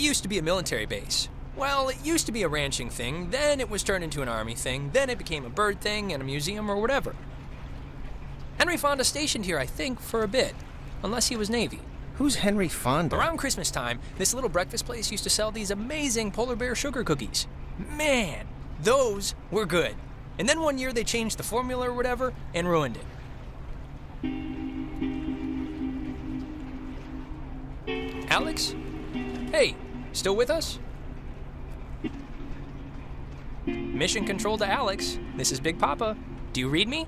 used to be a military base. Well, it used to be a ranching thing, then it was turned into an army thing, then it became a bird thing and a museum or whatever. Henry Fonda stationed here, I think, for a bit, unless he was Navy. Who's Henry Fonda? Around Christmas time, this little breakfast place used to sell these amazing polar bear sugar cookies. Man, those were good. And then one year they changed the formula or whatever and ruined it. Alex? Hey, still with us? Mission control to Alex. This is Big Papa. Do you read me?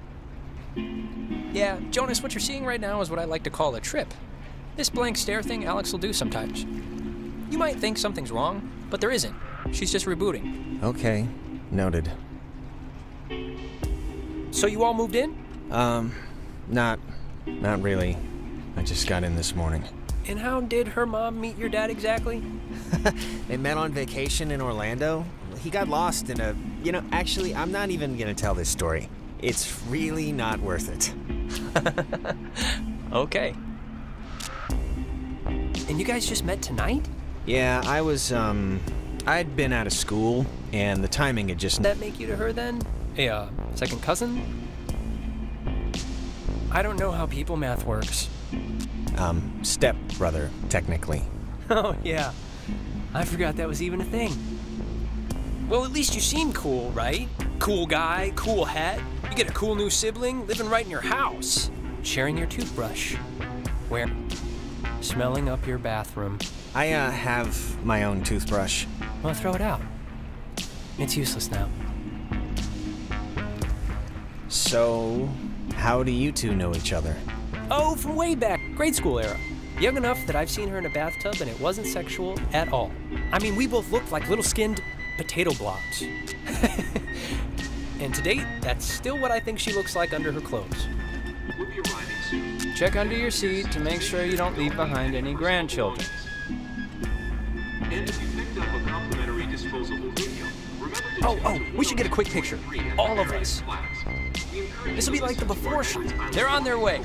Yeah, Jonas, what you're seeing right now is what I like to call a trip. This blank stare thing Alex will do sometimes. You might think something's wrong, but there isn't. She's just rebooting. Okay, noted. So you all moved in? Um, not, not really. I just got in this morning. And how did her mom meet your dad exactly? They met on vacation in Orlando. He got lost in a. You know, actually, I'm not even gonna tell this story. It's really not worth it. Okay. And you guys just met tonight? Yeah, I was, um. I'd been out of school, and the timing had just. That make you to her then? A uh, second cousin? I don't know how people math works. Um, step brother, technically. Oh, yeah. I forgot that was even a thing. Well, at least you seem cool, right? Cool guy, cool hat. You get a cool new sibling living right in your house, sharing your toothbrush, where smelling up your bathroom. I, uh, have my own toothbrush. Well, throw it out. It's useless now. So, how do you two know each other? Oh, from way back, grade school era. Young enough that I've seen her in a bathtub and it wasn't sexual at all. I mean, we both looked like little skinned potato blobs. and to date, that's still what I think she looks like under her clothes. Check under your seat to make sure you don't leave behind any grandchildren. Oh, oh, we should get a quick picture. All of us. This will be like the before shot. They're on their way.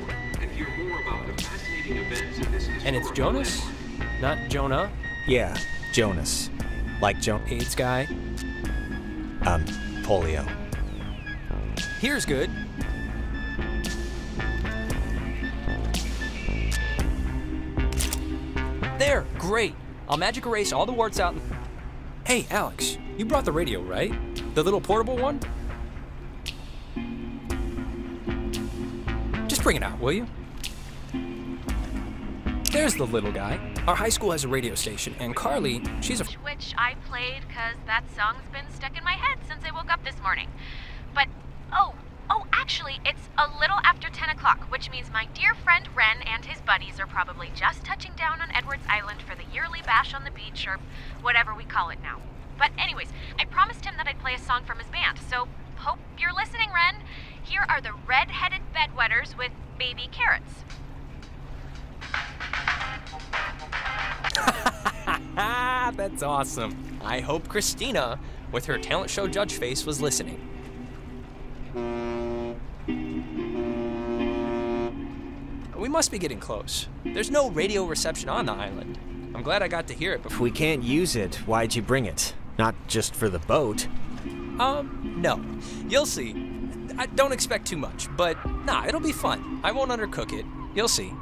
And hear more about the fascinating events in this And it's Jonas, not Jonah, Yeah, Jonas. Like Jo. AIDS guy. Um, polio. Here's good. There, great. I'll magic erase all the warts out. Hey, Alex, you brought the radio, right? The little portable one? Just bring it out, will you? There's the little guy. Our high school has a radio station, and Carly, she's a. which I played because that song's been stuck in my head since I woke up this morning. But, oh, oh, actually, it's a little after 10 o'clock, which means my dear friend Ren and his buddies are probably just touching down on Edwards Island for the yearly bash on the beach or whatever we call it now. But, anyways, I promised him that I'd play a song from his band, so hope you're listening, Ren. Here are the red headed bedwetters with baby carrots. That's awesome. I hope Christina, with her talent show judge face, was listening. We must be getting close. There's no radio reception on the island. I'm glad I got to hear it If we can't use it, why'd you bring it? Not just for the boat. Um, no. You'll see. I don't expect too much, but nah, it'll be fun. I won't undercook it. You'll see.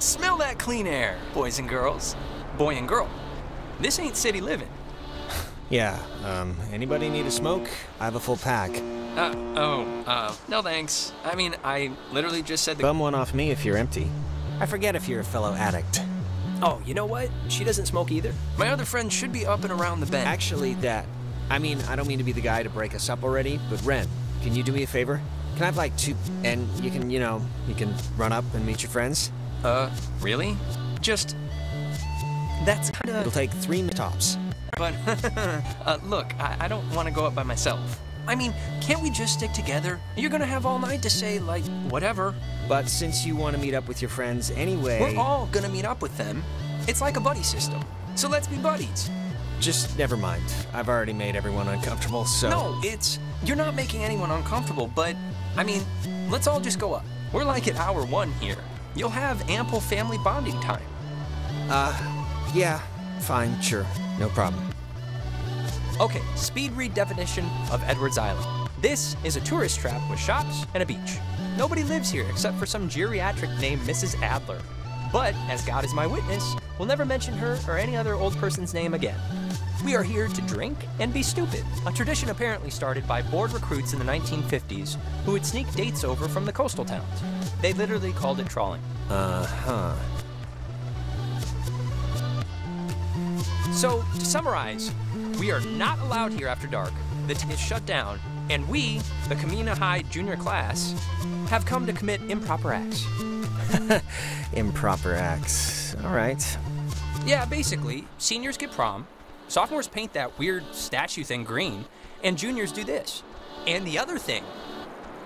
Smell that clean air, boys and girls. Boy and girl. This ain't city living. Yeah, um, anybody need a smoke? I have a full pack. Uh, oh, uh, no thanks. I mean, I literally just said the. Bum one off me if you're empty. I forget if you're a fellow addict. Oh, you know what? She doesn't smoke either. My other friend should be up and around the bend. Actually, that. I mean, I don't mean to be the guy to break us up already, but Ren, can you do me a favor? Can I have like two? And you can, you know, you can run up and meet your friends. Uh, really? Just. That's kinda... It'll take three tops. But, uh, look, I, I don't want to go up by myself. I mean, can't we just stick together? You're gonna have all night to say, like, whatever. But since you want to meet up with your friends anyway, We're all gonna meet up with them. It's like a buddy system. So let's be buddies. just never mind. I've already made everyone uncomfortable, so. No, it's. You're not making anyone uncomfortable, but. I mean, let's all just go up. We're like at hour one here. You'll have ample family bonding time. Uh, yeah, fine, sure, no problem. Okay, speed read definition of Edwards Island. This is a tourist trap with shops and a beach. Nobody lives here except for some geriatric named Mrs. Adler. But, as God is my witness, we'll never mention her or any other old person's name again. We are here to drink and be stupid, a tradition apparently started by bored recruits in the 1950s who would sneak dates over from the coastal towns. They literally called it trawling. Uh huh. So, to summarize, we are not allowed here after dark. The tent is shut down, and we, the Camena High junior class, have come to commit improper acts. Improper acts. All right. Yeah, basically, seniors get prom, sophomores paint that weird statue thing green, and juniors do this. And the other thing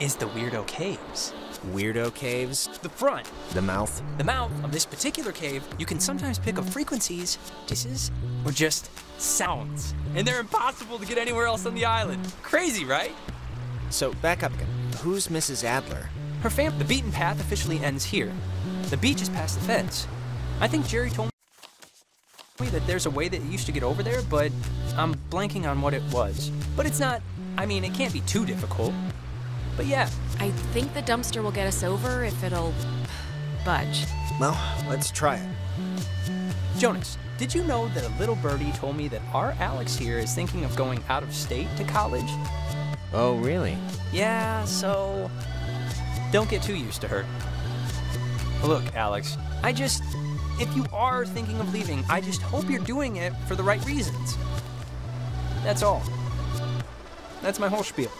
is the weirdo caves. Weirdo caves. The front, The mouth. the mouth of this particular cave, you can sometimes pick up frequencies, disses, or just sounds. And they're impossible to get anywhere else on the island. Crazy, right? So back up again. Who's Mrs. Adler? Her fam, the beaten path officially ends here. The beach is past the fence. I think Jerry told me that there's a way that you used to get over there, but I'm blanking on what it was. But it's not, I mean, it can't be too difficult. But yeah, I think the dumpster will get us over if it'll budge. Well, let's try it. Jonas, did you know that a little birdie told me that our Alex here is thinking of going out of state to college? Oh, really? Yeah, so don't get too used to her. Look, Alex, I just, if you are thinking of leaving, I just hope you're doing it for the right reasons. That's all. That's my whole spiel.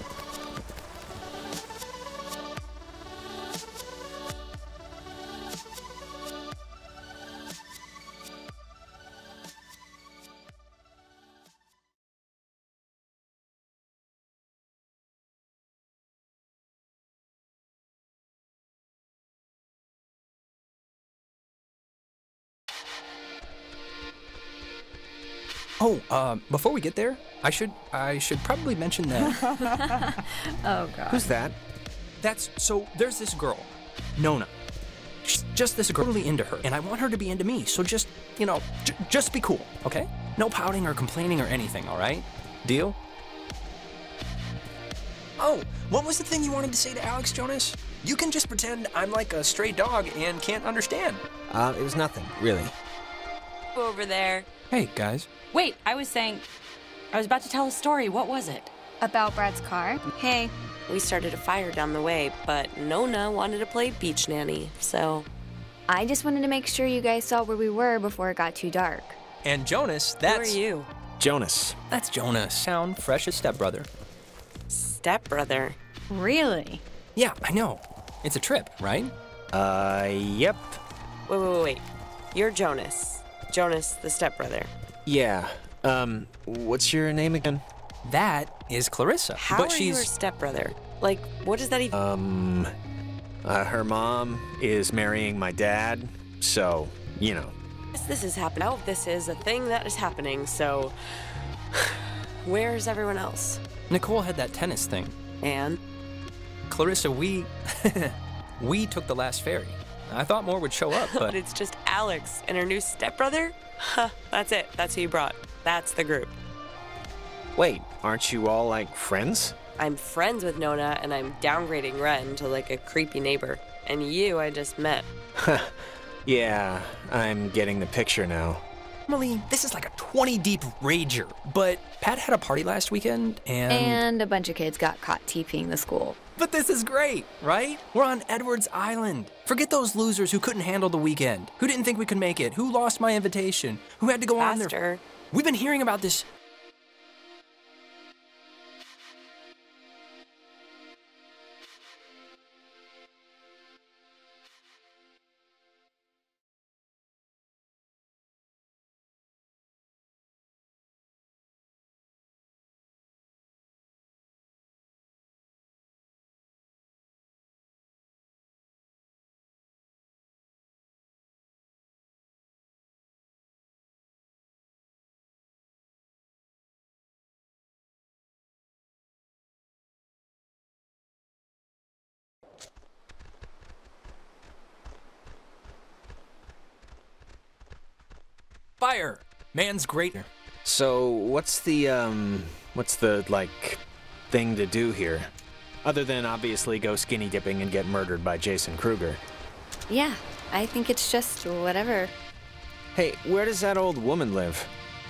Oh, um, before we get there, I should I should probably mention that Oh god. Who's that? that's so there's this girl, Nona. She's just this girl really into her, and I want her to be into me. So just you know, j- just be cool, okay? No pouting or complaining or anything, all right? Deal? Oh, what was the thing you wanted to say to Alex Jonas? You can just pretend I'm like a stray dog and can't understand. Uh, it was nothing, really. over there. Hey guys, Wait, I was saying, I was about to tell a story. What was it? About Brad's car? Hey, We started a fire down the way, but Nona wanted to play beach nanny, so I just wanted to make sure you guys saw where we were before it got too dark. and Jonas, that's who are you? Jonas. That's Jonas. Sound fresh as stepbrother. Stepbrother. Really? Yeah, I know. It's a trip, right? Uh, yep. Wait, wait, wait, wait. You're Jonas. Jonas, the stepbrother. Yeah. Um, what's your name again? That is Clarissa. How but are she's you her stepbrother? Like, what does that even? Um, uh, her mom is marrying my dad, so, you know. this is happening. Oh, this is a thing that is happening. So, where's everyone else? Nicole had that tennis thing. And Clarissa, we we took the last ferry. I thought more would show up, but but it's just Alex and her new stepbrother. Huh, that's it. That's who you brought. That's the group. Wait, aren't you all like friends? I'm friends with Nona, and I'm downgrading Ren to like a creepy neighbor. And you, I just met. Yeah, I'm getting the picture now. normally this is like a 20 deep rager. But Pat had a party last weekend, and And a bunch of kids got caught TPing the school. But this is great, right? We're on Edwards Island. Forget those losers who couldn't handle the weekend, who didn't think we could make it, who lost my invitation, who had to go on their. Faster. We've been hearing about this fire. Man's great. So, what's the, um, what's the, like, thing to do here? Other than obviously go skinny dipping and get murdered by Jason Kruger. Yeah, I think it's just whatever. Hey, where does that old woman live?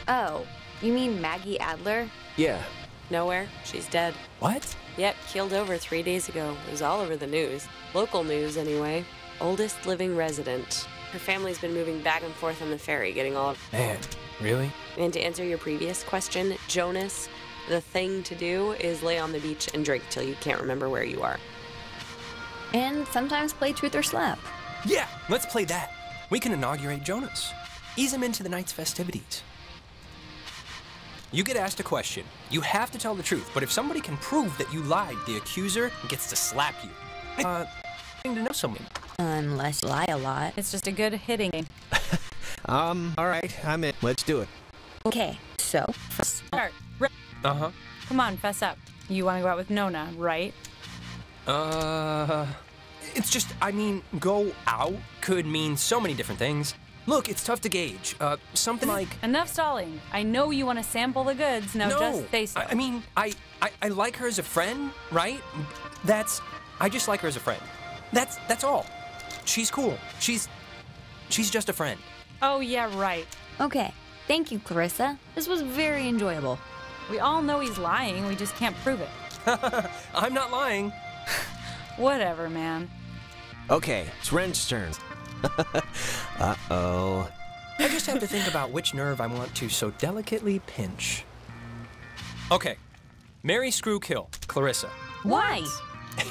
Oh, you mean Maggie Adler? Yeah. Nowhere. She's dead. What? Yep, killed over three days ago. It was all over the news. Local news, anyway. Oldest living resident. Her family's been moving back and forth on the ferry, getting all of. Man, really? And to answer your previous question, Jonas, the thing to do is lay on the beach and drink till you can't remember where you are. And sometimes play truth or slap. Yeah, let's play that. We can inaugurate Jonas. Ease him into the night's festivities. You get asked a question. You have to tell the truth, but if somebody can prove that you lied, the accuser gets to slap you. Uh, to know someone. Unless you lie a lot. It's just a good hitting game. Um, alright, I'm in. Let's do it. Okay, so start. Uh huh. Come on, fess up. You want to go out with Nona, right? Uh, it's just, I mean, go out could mean so many different things. Look, it's tough to gauge. Uh, something like. Enough stalling. I know you want to sample the goods. Now no, just say so. I, I mean, I, I, I like her as a friend, right? That's, I just like her as a friend. That's, that's all. She's cool. She's, she's just a friend. oh yeah, right. Okay, thank you, Clarissa. This was very enjoyable. We all know he's lying. We just can't prove it. I'm not lying. Whatever, man. Okay, it's Ren's turn. uh oh. I just have to think about which nerve I want to so delicately pinch. Okay, Marry Screw Kill, Clarissa. Why?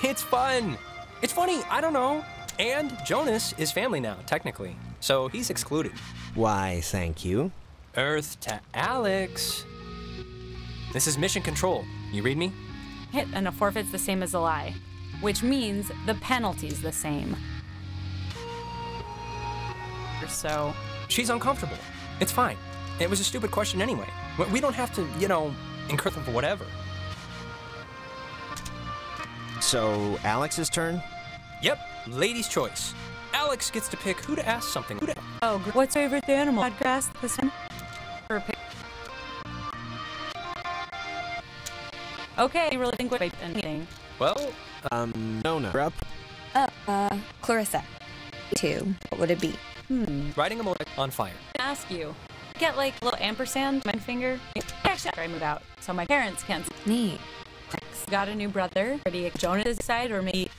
It's fun. It's funny, I don't know. And Jonas is family now, technically. So he's excluded. Why, thank you. Earth to Alex. This is mission control. You read me? Hit and a forfeit's the same as a lie, which means the penalty's the same. So, She's uncomfortable. It's fine. It was a stupid question anyway. We- We don't have to, you know, incur them for whatever. So, Alex's turn? Yep, lady's choice. Alex gets to pick who to ask something. Who to oh, what's your favorite animal? Podcast this time? Or pick- Okay, you really think what anything? Well, Um, Nona. You're up. Uh, uh, Clarissa. Two. What would it be? Hmm. Riding a motorcycle on fire. Ask you. Get like a little ampersand, my finger. Actually, after I move out, so my parents can't. see. Neat. Got a new brother. Pretty Jonas is excited, or maybe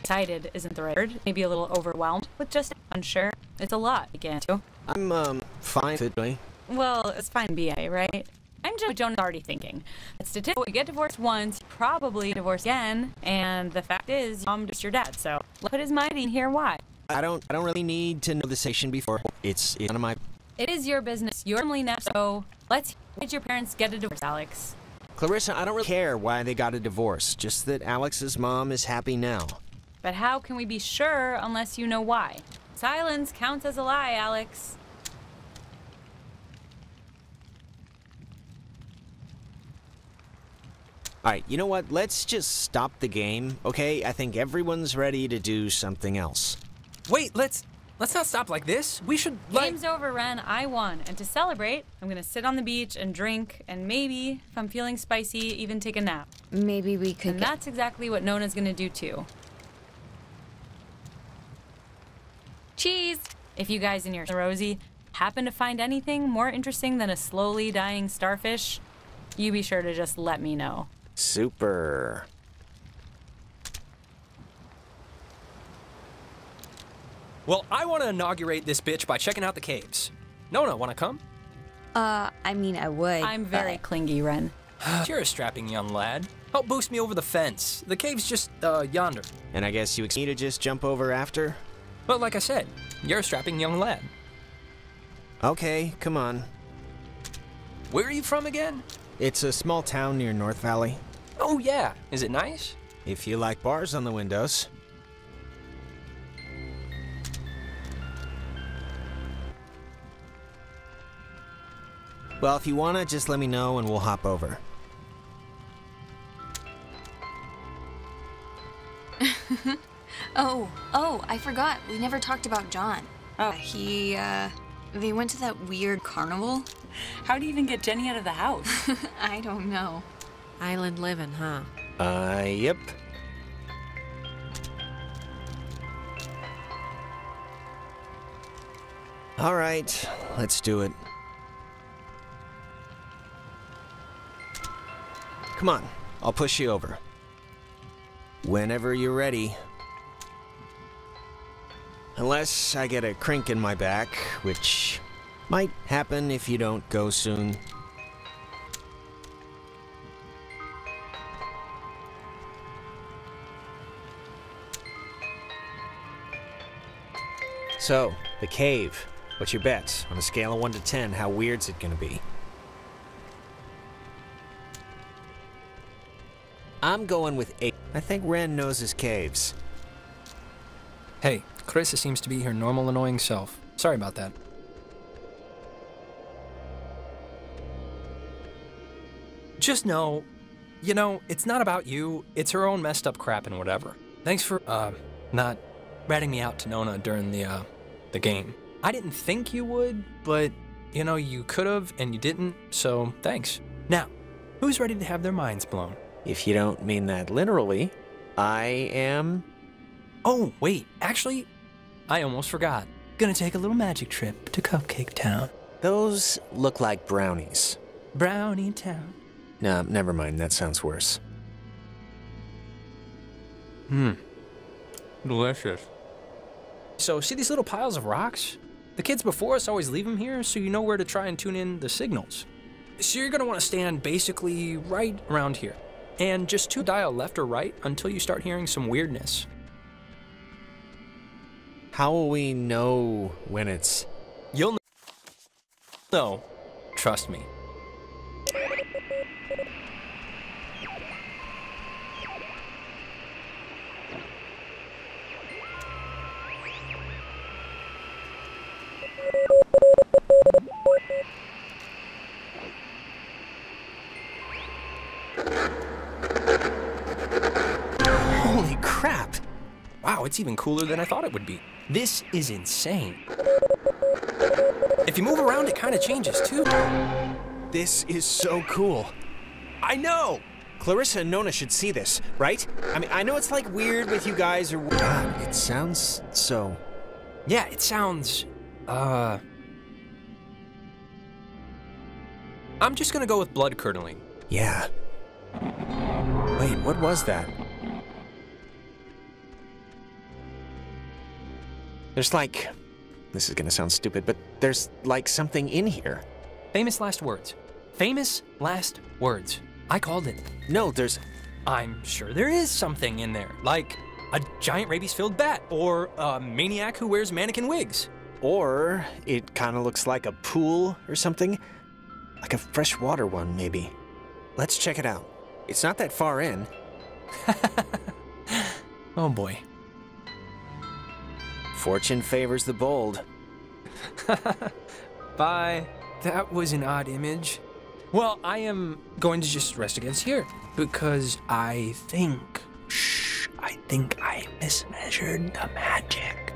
excited isn't the right word. Maybe a little overwhelmed with just unsure. It's a lot to get into. I'm, um, fine really. Well, it's fine, BA, right? I'm just Jonah's already thinking. It's statistical. You get divorced once, probably divorce again, and the fact is, mom just your dad. So put his mind in here. Why? I don't, I don't really need to know the station before. It's, it's none of my. It is your business. Your family now. So let's let your parents get a divorce, Alex. Clarissa, I don't really care why they got a divorce. Just that Alex's mom is happy now. But how can we be sure unless you know why? Silence counts as a lie, Alex. Alright, you know what? Let's just stop the game, okay? I think everyone's ready to do something else. Wait, let's let's not stop like this. We should like Game's over, Ren. I won. And to celebrate, I'm gonna sit on the beach and drink, and maybe, if I'm feeling spicy, even take a nap. Maybe we could And that's exactly what Nona's gonna do too. Cheese! If you guys in your Rosie happen to find anything more interesting than a slowly dying starfish, you be sure to just let me know. Super. Well, I want to inaugurate this bitch by checking out the caves. Nona, want to come? Uh, I mean, I would. I'm very but- clingy, Ren. You're a strapping young lad. Help boost me over the fence. The cave's just uh, yonder. And I guess you expect me to just jump over after? But like I said, you're a strapping young lad. Okay, come on. Where are you from again? It's a small town near North Valley. Oh yeah. Is it nice? If you like bars on the windows. Well, if you wanna, just let me know and we'll hop over. Oh, oh, I forgot. We never talked about John. Oh. Uh, he, uh, They went to that weird carnival. How do you even get Jenny out of the house? I don't know. Island living, huh? Uh, yep. All right, let's do it. Come on, I'll push you over. Whenever you're ready. Unless I get a crink in my back, which might happen if you don't go soon. So, the cave. What's your bets? On a scale of 1 to 10, how weird's it gonna be? I'm going with 8. I think Ren knows his caves. Hey, Clarissa seems to be her normal annoying self. Sorry about that. Just know, you know, it's not about you. It's her own messed up crap and whatever. Thanks for, uh, not ratting me out to Nona during the, uh, the game. I didn't think you would, but, you know, you could have and you didn't, so thanks. Now, who's ready to have their minds blown? If you don't mean that literally, I am. Oh, wait, actually, I almost forgot. Gonna take a little magic trip to Cupcake Town. Those look like brownies. Brownie Town. No, never mind. That sounds worse. Hmm. Delicious. So, see these little piles of rocks? The kids before us always leave them here so you know where to try and tune in the signals. So, you're gonna wanna stand basically right around here. And just to dial left or right until you start hearing some weirdness. How will we know when it's. You'll kn- know. Trust me. Holy crap! Wow, it's even cooler than I thought it would be. This is insane. If you move around, it kind of changes too. This is so cool. I know! Clarissa and Nona should see this, right? I mean, I know it's like weird with you guys or. God, it sounds so. Yeah, it sounds. Uh. I'm just gonna go with blood curdling. Yeah. Wait, what was that? There's like. This is gonna sound stupid, but there's like something in here. Famous last words. Famous last words. I called it. No, there's. I'm sure there is something in there, like a giant rabies filled bat, or a maniac who wears mannequin wigs. Or it kind of looks like a pool or something. Like a freshwater one, maybe. Let's check it out. It's not that far in. Oh boy. Fortune favors the bold. Bye. That was an odd image. Well, I am going to just rest against here because I think, shh, I think I mismeasured the magic.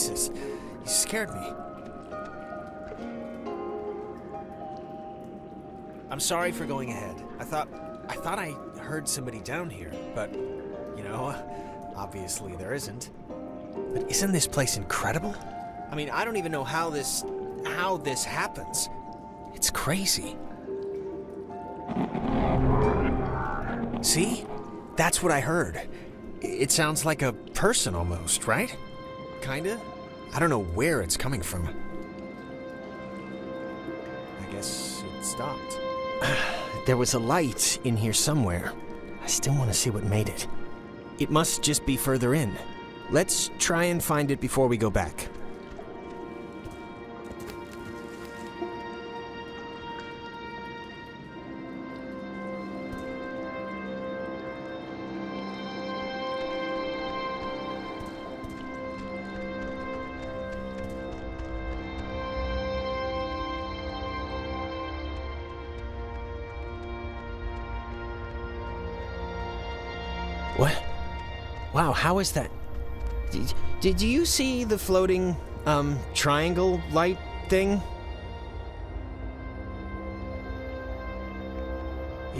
Jesus, you scared me. I'm sorry for going ahead. I thought I thought I heard somebody down here, but you know, obviously there isn't. But isn't this place incredible? I mean, I don't even know how this how this happens. It's crazy. See? That's what I heard. It sounds like a person almost, right? Kinda? I don't know where it's coming from. I guess it stopped. there was a light in here somewhere. I still want to see what made it. It must just be further in. Let's try and find it before we go back. How is that? Did, did you see the floating, um, triangle light thing?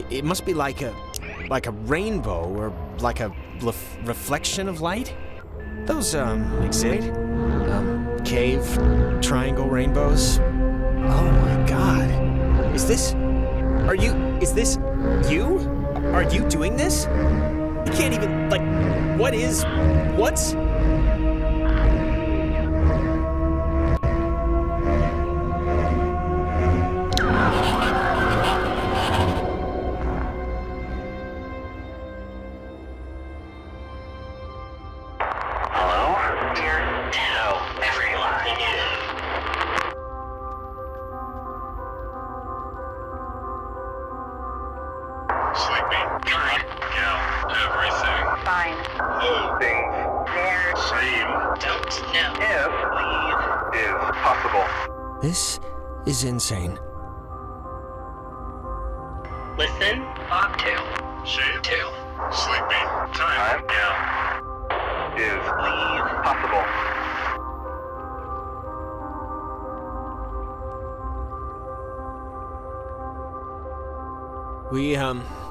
It, must be like a, like a rainbow or like a reflection of light. Those, um, exist. Um, cave, triangle rainbows. Oh my god. Is this, are you, is this you? Are you doing this? Can't even, like, what is, what's?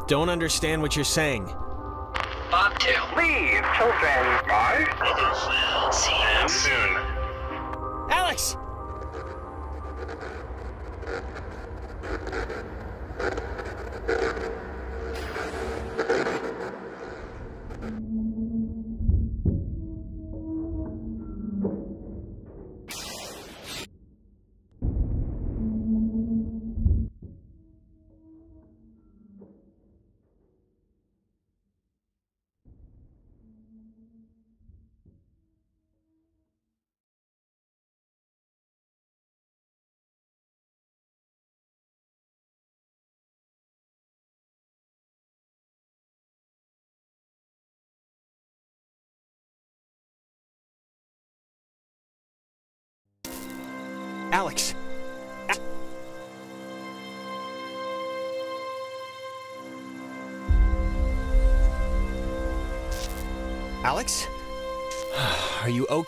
Don't understand what you're saying. Bobtail. Leave, children. Bye. Others will see you soon.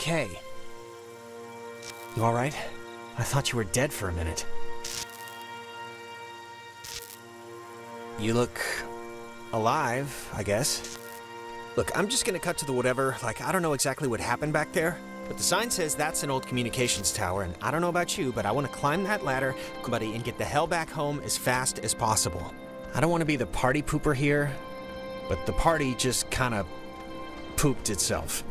Okay? You alright? I thought you were dead for a minute. You look alive, I guess. Look, I'm just gonna cut to the whatever. Like, I don't know exactly what happened back there, but the sign says that's an old communications tower, and I don't know about you, but I want to climb that ladder, buddy, and get the hell back home as fast as possible. I don't want to be the party pooper here, but the party just kind of pooped itself.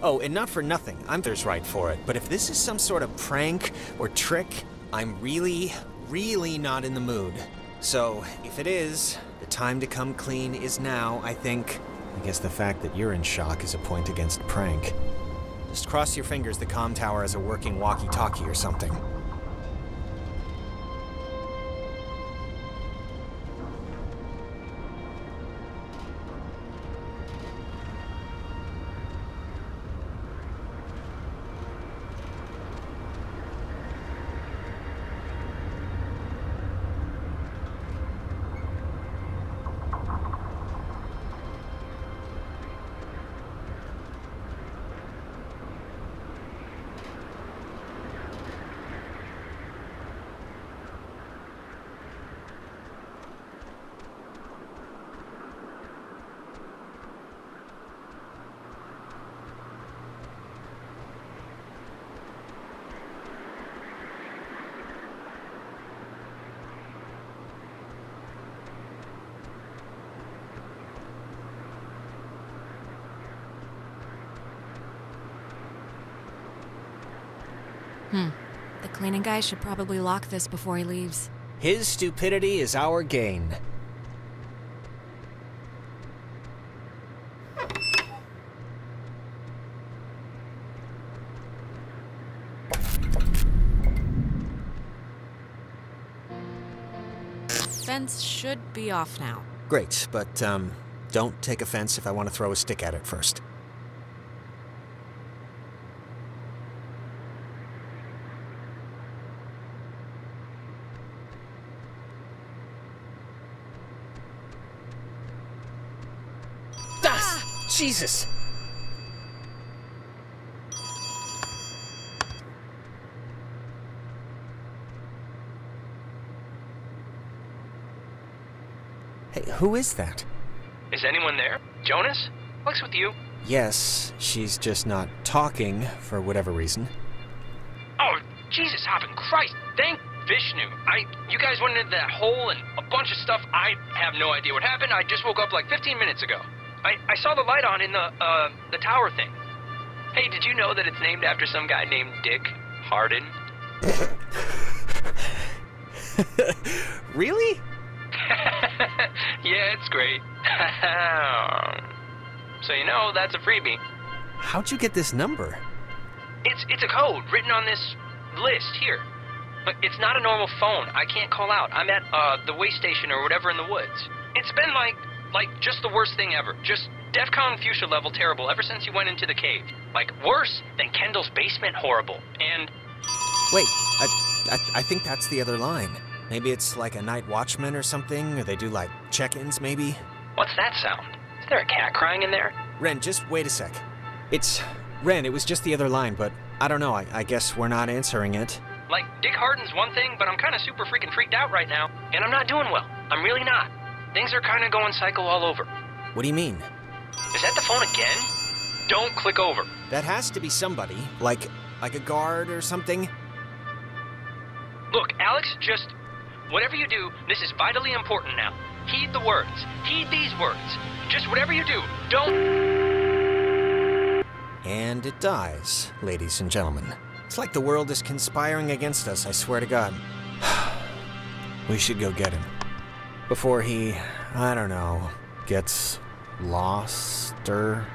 Oh, and not for nothing, I'm there's right for it, but if this is some sort of prank or trick, I'm really, really not in the mood. So, if it is, the time to come clean is now, I think. I guess the fact that you're in shock is a point against prank. Just cross your fingers the comm tower has a working walkie-talkie or something. Cleaning guy should probably lock this before he leaves. His stupidity is our gain. Fence should be off now. Great, but, um, don't take offense if I want to throw a stick at it first. Ah! Jesus! Hey, who is that? Is anyone there? Jonas? What's with you? Yes, she's just not talking for whatever reason. Oh, Jesus hopping Christ! Thank Vishnu. I, you guys went into that hole and a bunch of stuff. I have no idea what happened. I just woke up like 15 minutes ago. I, I saw the light on in the, uh, the tower thing. Hey, did you know that it's named after some guy named Dick Harden? really? yeah, it's great. so you know that's a freebie. How'd you get this number? It's it's a code written on this list here. But it's not a normal phone. I can't call out. I'm at uh the way station or whatever in the woods. It's been like like just the worst thing ever. Just DEFCON fuchsia level terrible ever since you went into the cave. Like worse than Kendall's basement horrible. And Wait, I, I I think that's the other line. Maybe it's like a night watchman or something, or they do like check-ins maybe? what's that sound? Is there a cat crying in there? Ren, just wait a sec. It's Ren, it was just the other line, but I don't know, I, I guess we're not answering it. Like Dick Harden's one thing, but I'm kind of super freaking freaked out right now, and I'm not doing well. I'm really not. Things are kind of going psycho all over. What do you mean? Is that the phone again? Don't click over. That has to be somebody, like like a guard or something. Look, Alex, just whatever you do, this is vitally important now. Heed the words. Heed these words. Just whatever you do, don't. And it dies, ladies and gentlemen. It's like the world is conspiring against us, I swear to God. we should go get him. Before he, I don't know, gets lost or.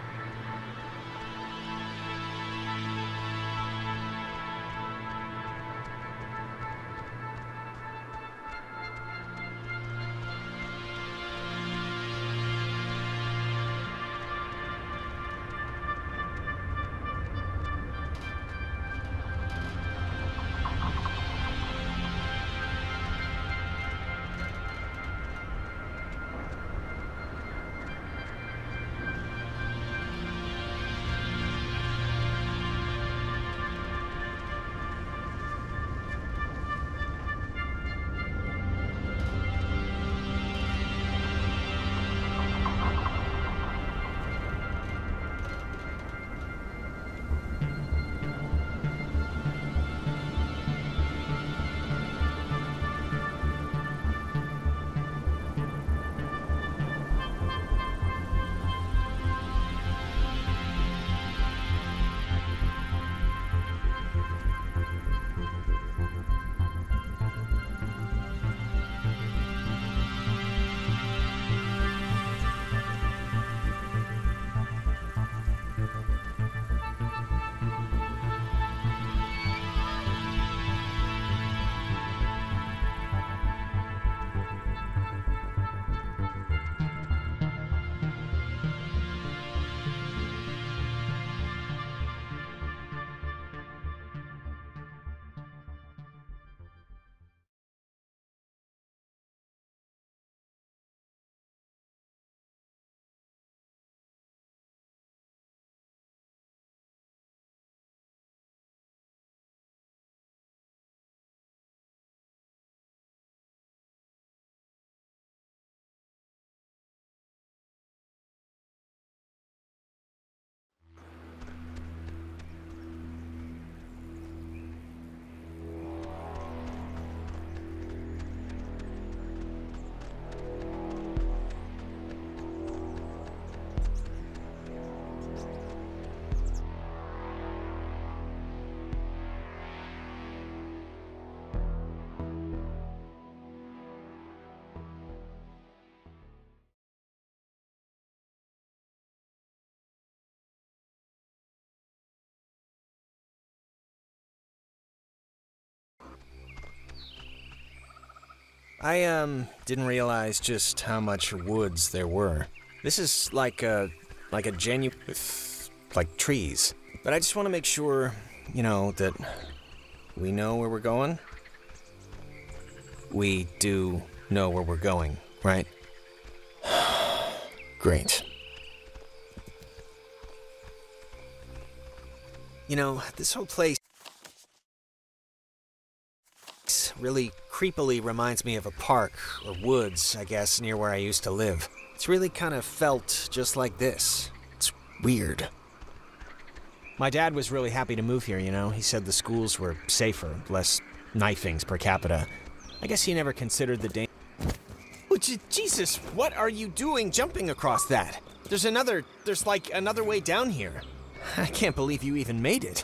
I, um, didn't realize just how much woods there were. This is like a, like a genuine, like, trees. But I just want to make sure, you know, that we know where we're going. We do know where we're going, right? Great. You know, this whole place really creepily reminds me of a park or woods, I guess, near where I used to live. It's really kind of felt just like this. It's weird. My dad was really happy to move here, you know. He said the schools were safer, less knifings per capita. I guess he never considered the danger. Oh, Jesus, what are you doing jumping across that? There's another, there's like another way down here. I can't believe you even made it.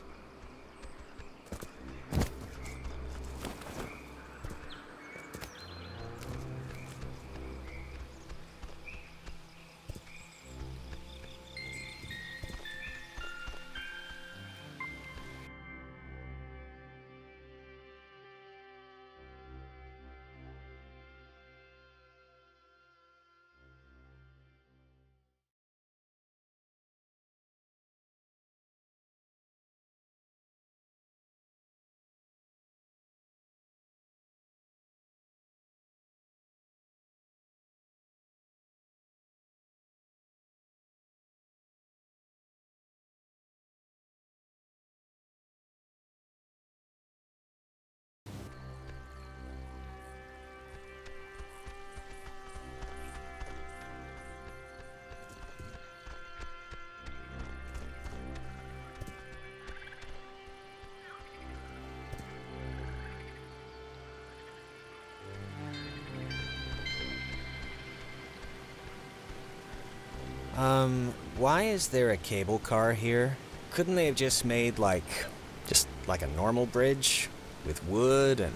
Um, why is there a cable car here? Couldn't they have just made like, just like a normal bridge with wood and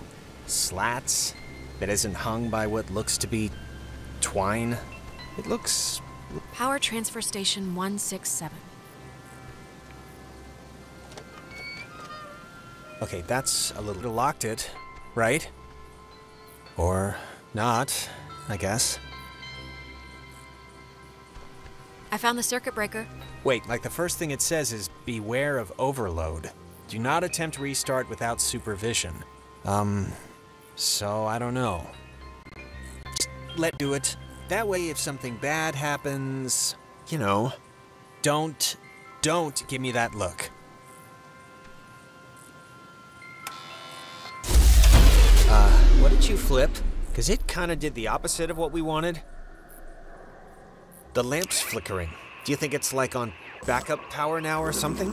slats that isn't hung by what looks to be twine? It looks. Power Transfer Station 167. Okay, that's a little locked it, right? Or not, I guess. I found the circuit breaker. Wait, like the first thing it says is beware of overload. Do not attempt restart without supervision. Um, so I don't know. Let do it. That way, if something bad happens, you know, don't, don't give me that look. Uh, what did you flip? Because it kind of did the opposite of what we wanted. The lamp's flickering. Do you think it's like on backup power now or something?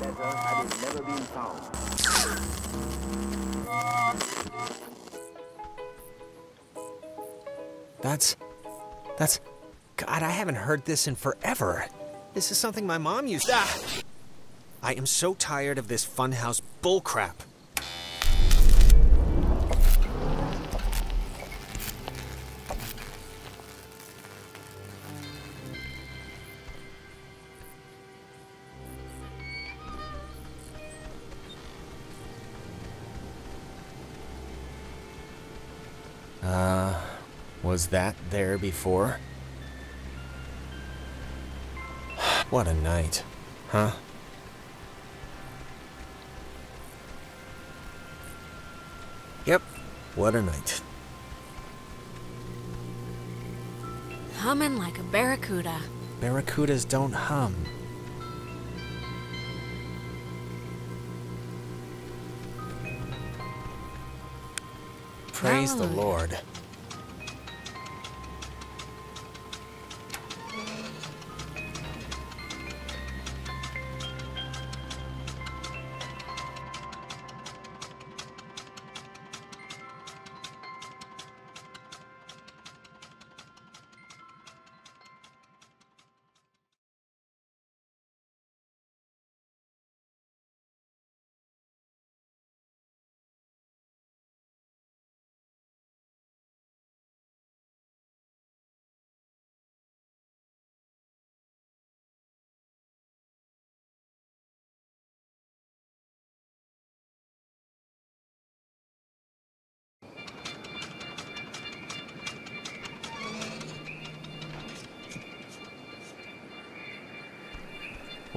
That's. That's. God, I haven't heard this in forever. This is something my mom used. Ah! I am so tired of this funhouse bullcrap. Was that there before? What a night, huh? Yep, what a night. Humming like a barracuda. Barracudas don't hum. Praise the Lord.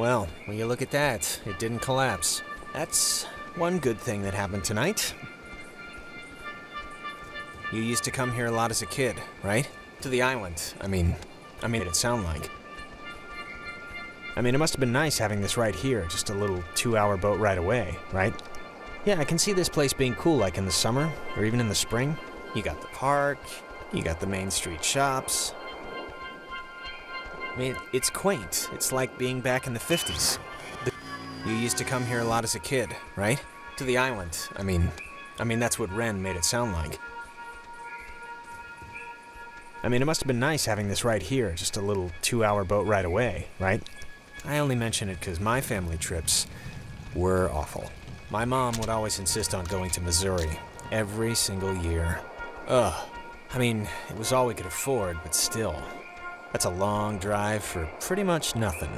Well, when you look at that, it didn't collapse. That's one good thing that happened tonight. You used to come here a lot as a kid, right? To the island. I mean, I mean, it sound like. I mean, it must have been nice having this right here, just a little two-hour boat ride away, right? Yeah, I can see this place being cool, like in the summer or even in the spring. You got the park, you got the main street shops. I mean, it's quaint. It's like being back in the 50s. The you used to come here a lot as a kid, right? To the island. I mean, I mean that's what Ren made it sound like. I mean, it must have been nice having this right here, just a little two-hour boat ride away, right? I only mention it because my family trips were awful. My mom would always insist on going to Missouri every single year. Ugh. I mean, it was all we could afford, but still. That's a long drive for pretty much nothing.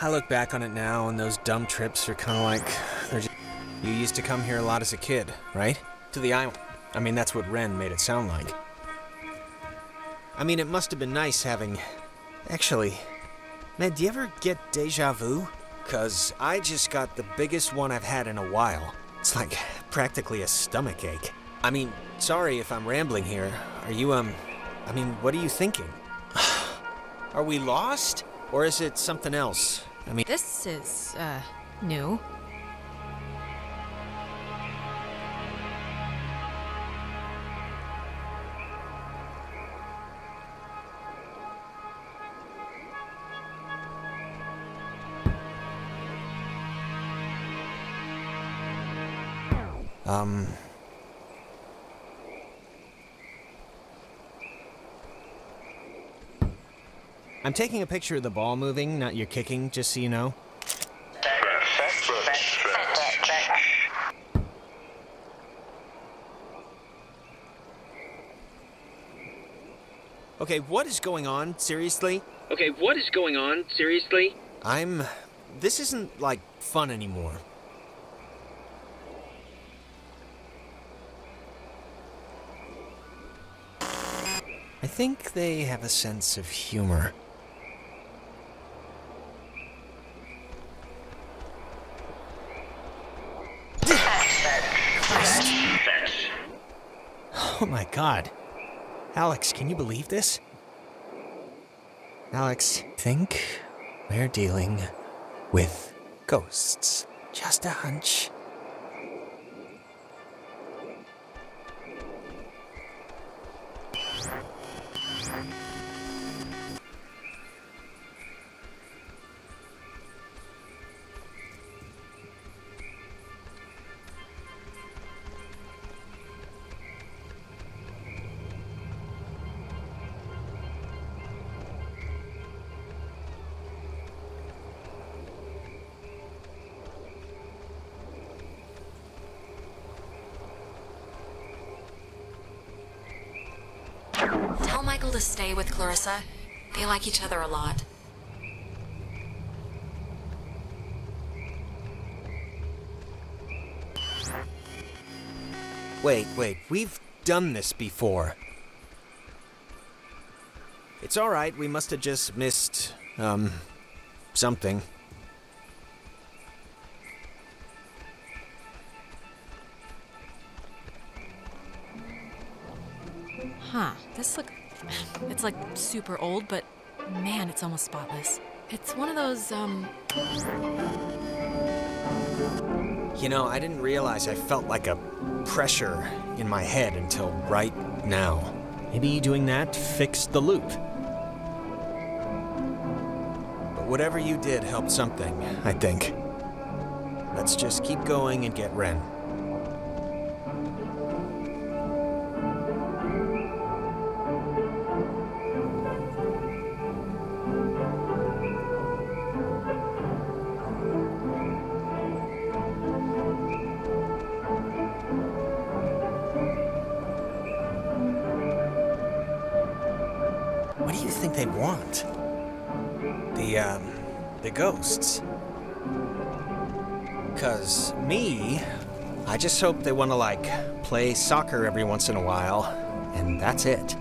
I look back on it now, and those dumb trips are kind of like they're just. You used to come here a lot as a kid, right? To the island. I mean, that's what Ren made it sound like. I mean, it must have been nice having. Actually, man, do you ever get deja vu? Cause I just got the biggest one I've had in a while. It's like practically a stomach ache. I mean, sorry if I'm rambling here. Are you, um, I mean, what are you thinking? are we lost? Or is it something else? I mean, This is, uh, new. um. I'm taking a picture of the ball moving, not your kicking, just so you know. Okay, what is going on? Seriously? Okay, what is going on? Seriously? I'm. This isn't like fun anymore. I think they have a sense of humor. Oh my god. Alex, can you believe this? Alex, think we're dealing with ghosts. Just a hunch. With Clarissa. They like each other a lot. Wait, wait, we've done this before. It's alright, we must have just missed, um, something. Huh. This look. It's like super old, but man, it's almost spotless. It's one of those, um. You know, I didn't realize I felt like a pressure in my head until right now. Maybe doing that fixed the loop. But whatever you did helped something, I think. Let's just keep going and get Ren. just hope they want to, like, play soccer every once in a while, and that's it.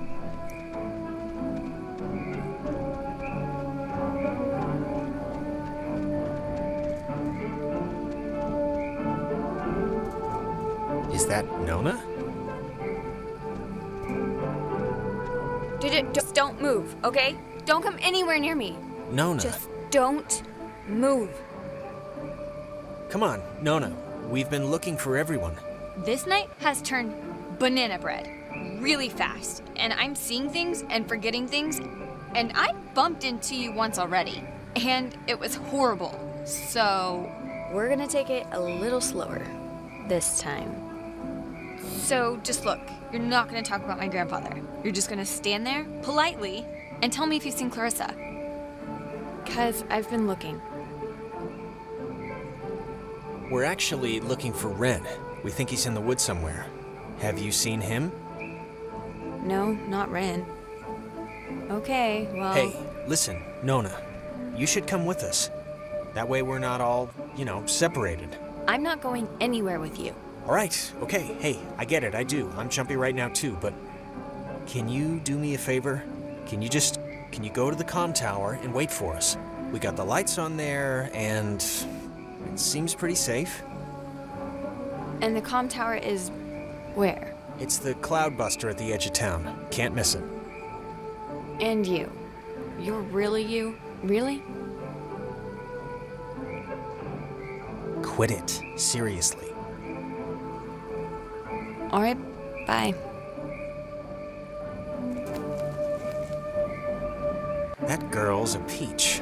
Is that Nona? Did just don't move, okay? Don't come anywhere near me. Nona. Just don't move. Come on, Nona. We've been looking for everyone. This night has turned banana bread really fast, and I'm seeing things and forgetting things, and I bumped into you once already, and it was horrible. So, We're gonna take it a little slower this time. so just look. You're not gonna talk about my grandfather. You're just gonna stand there politely and tell me if you've seen Clarissa. Cause I've been looking. We're actually looking for Ren. We think he's in the woods somewhere. Have you seen him? No, not Ren. Okay, well. Hey, listen, Nona. You should come with us. That way we're not all, you know, separated. I'm not going anywhere with you. All right, okay, hey, I get it, I do. I'm jumpy right now too, but can you do me a favor? Can you just, can you go to the comm tower and wait for us? We got the lights on there, and it seems pretty safe. And the comm tower is where? It's the Cloudbuster at the edge of town. Can't miss it. And you. You're really you? Really? Quit it, seriously. Alright, bye. That girl's a peach.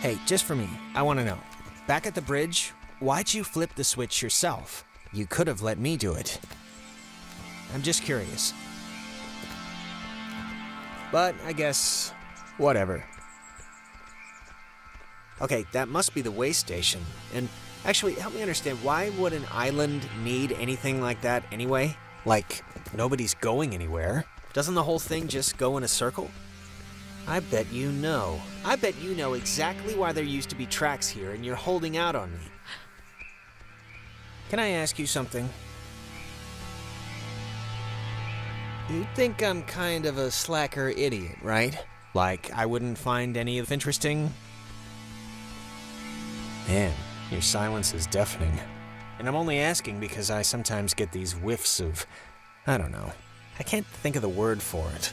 Hey, just for me, I want to know. Back at the bridge, why'd you flip the switch yourself? You could have let me do it. I'm just curious. But I guess, whatever. Okay, that must be the way station. And actually, help me understand why would an island need anything like that anyway? Like, nobody's going anywhere. Doesn't the whole thing just go in a circle? I bet you know. I bet you know exactly why there used to be tracks here and you're holding out on me. Can I ask you something? You think I'm kind of a slacker idiot, right? Like, I wouldn't find any of interesting? Man, your silence is deafening. And I'm only asking because I sometimes get these whiffs of. I don't know. I can't think of the word for it.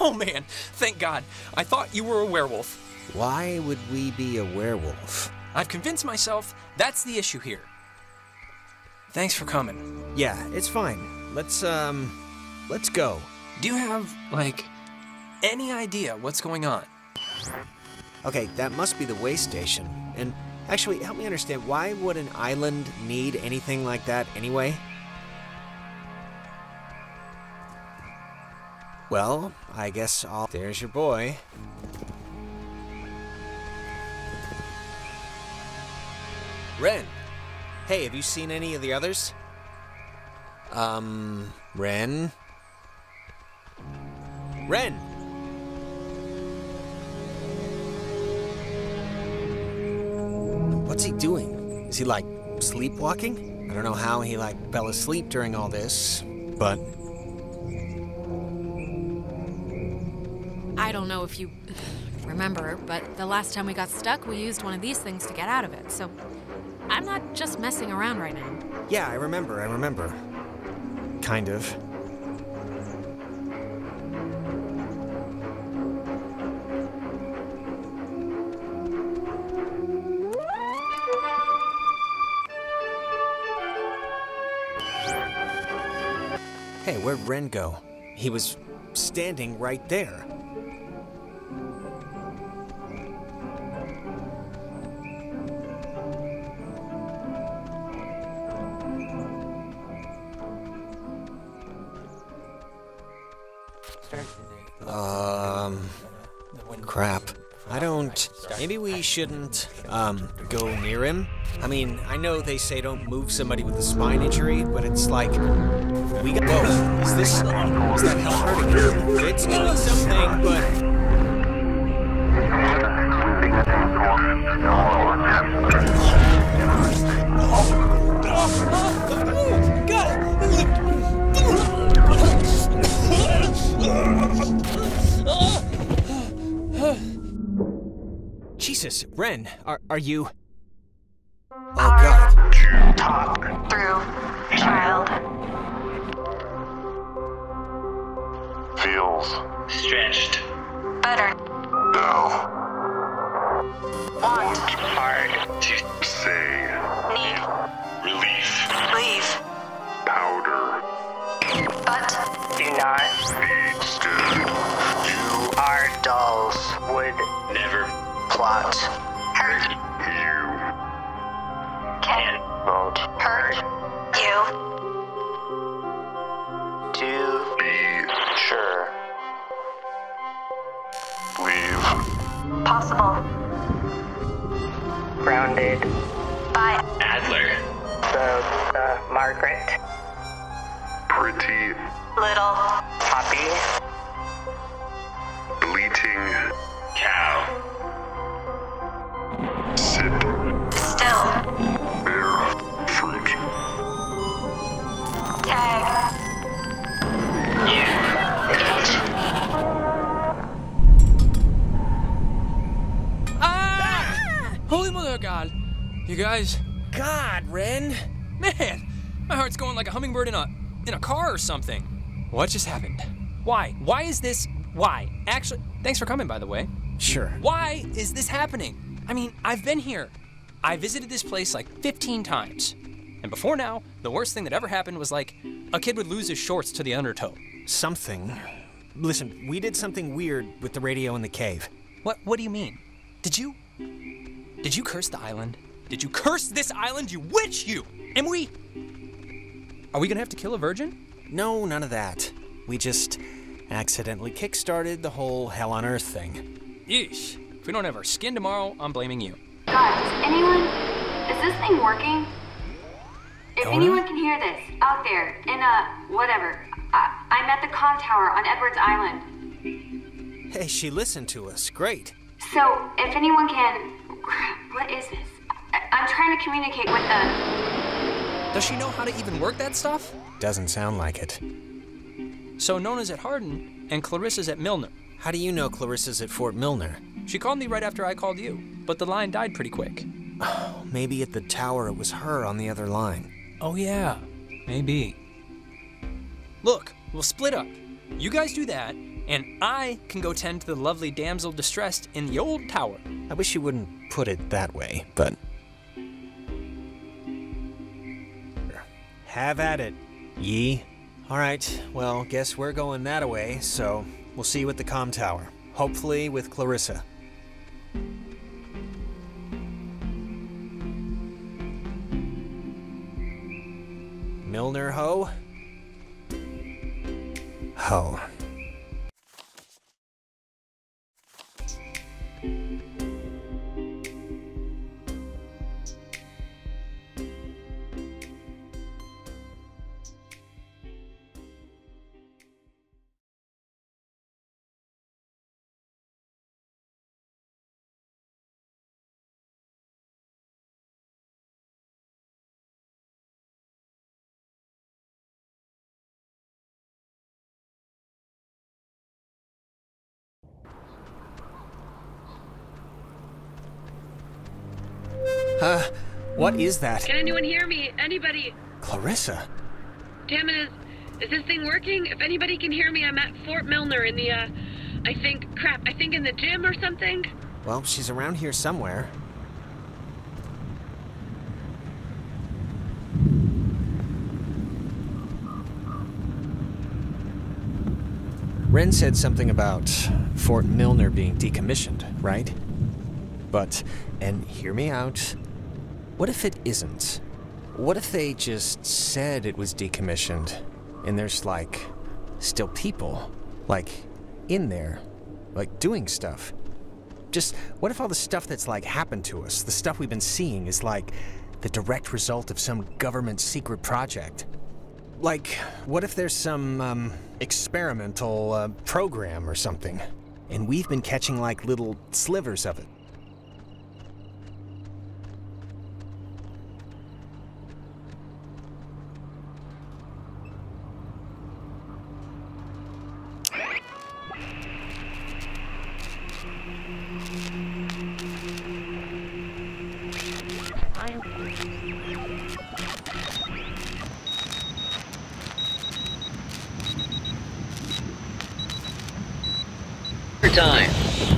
Oh man, thank God. I thought you were a werewolf. Why would we be a werewolf? I've convinced myself that's the issue here. Thanks for coming. Yeah, it's fine. Let's, um. Let's go. Do you have, like, any idea what's going on? Okay, that must be the way station. And actually, help me understand why would an island need anything like that anyway? Well, I guess I'll. There's your boy. Ren! Hey, have you seen any of the others? Um, Ren? Ren! What's he doing? Is he like sleepwalking? I don't know how he like fell asleep during all this, but I don't know if you remember, but the last time we got stuck, we used one of these things to get out of it. So I'm not just messing around right now. yeah, I remember, I remember. Kind of. Hey, where'd Ren go? He was standing right there. Maybe we shouldn't, um, go near him? I mean, I know they say don't move somebody with a spine injury, but it's like. We got. Whoa, is this. Is that hell hurting? It's doing something, but. Jesus, Ren, are, are you. Oh god. Talk through, child. Feels stretched. Better. No. Want. Hard to say. Plot. Hurt. You. Can. Hurt. You. To Be. sure. Leave. Possible. Grounded. By. Adler. The, uh, Margaret. Pretty. Little. Poppy. Bleating. Cow. Holy mother of God! You guys, God, Ren! man, my heart's going like a hummingbird in a in a car or something. What just happened? Why? Why is this? Why? Actually, thanks for coming, by the way. Sure. Why is this happening? I mean, I've been here. I visited this place like 15 times. And before now, the worst thing that ever happened was like a kid would lose his shorts to the undertow. Something. Listen, we did something weird with the radio in the cave. What what do you mean? Did you Did you curse the island? Did you curse this island, you witch you? And we Are we going to have to kill a virgin? No, none of that. We just accidentally kick-started the whole hell on earth thing. Yeesh. If we don't have our skin tomorrow, I'm blaming you. God, does anyone. Is this thing working? If Kona? anyone can hear this, out there, in a. whatever. I, I'm at the com tower on Edwards Island. Hey, she listened to us. Great. So, if anyone can. What is this? I, I'm trying to communicate with the. Does she know how to even work that stuff? Doesn't sound like it. So Nona's at Hardin and Clarissa's at Milner. How do you know Clarissa's at Fort Milner? She called me right after I called you, but the line died pretty quick. Oh, maybe at the tower it was her on the other line. Oh, yeah. Maybe. Look, we'll split up. You guys do that, and I can go tend to the lovely damsel distressed in the old tower. I wish you wouldn't put it that way, but. Have at it, ye. Alright, well, guess we're going that away, so we'll see you at the com tower. Hopefully with Clarissa. Milner Ho? Ho. What is that? Can anyone hear me? Anybody? Clarissa? Damn it, is, is this thing working? If anybody can hear me, I'm at Fort Milner in the, uh, I think, crap, I think in the gym or something. Well, she's around here somewhere. Ren said something about Fort Milner being decommissioned, right? But, and hear me out, what if it isn't? What if they just said it was decommissioned and there's like still people, like in there, like doing stuff? Just what if all the stuff that's like happened to us, the stuff we've been seeing, is like the direct result of some government secret project? Like, what if there's some um, experimental uh, program or something, and we've been catching like little slivers of it?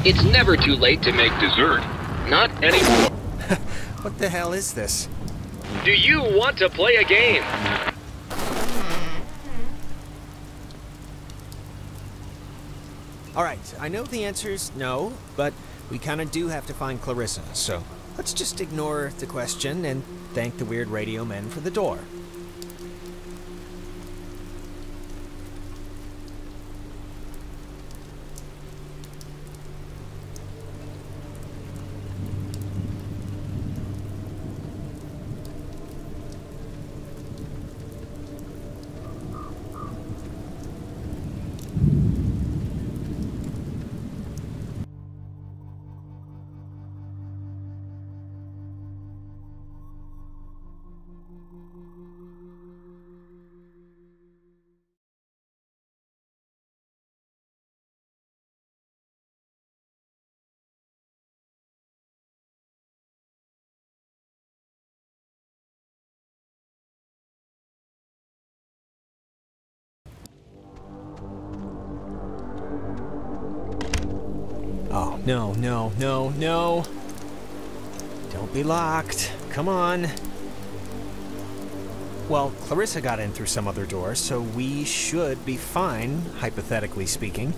It's never too late to make dessert. Not anymore. What the hell is this? Do you want to play a game? Hmm. All right, I know the answer is no, but we kind of do have to find Clarissa, so let's just ignore the question and thank the weird radio men for the door. Oh, no, no, no, no. Don't be locked. Come on. Well, Clarissa got in through some other door, so we should be fine, hypothetically speaking.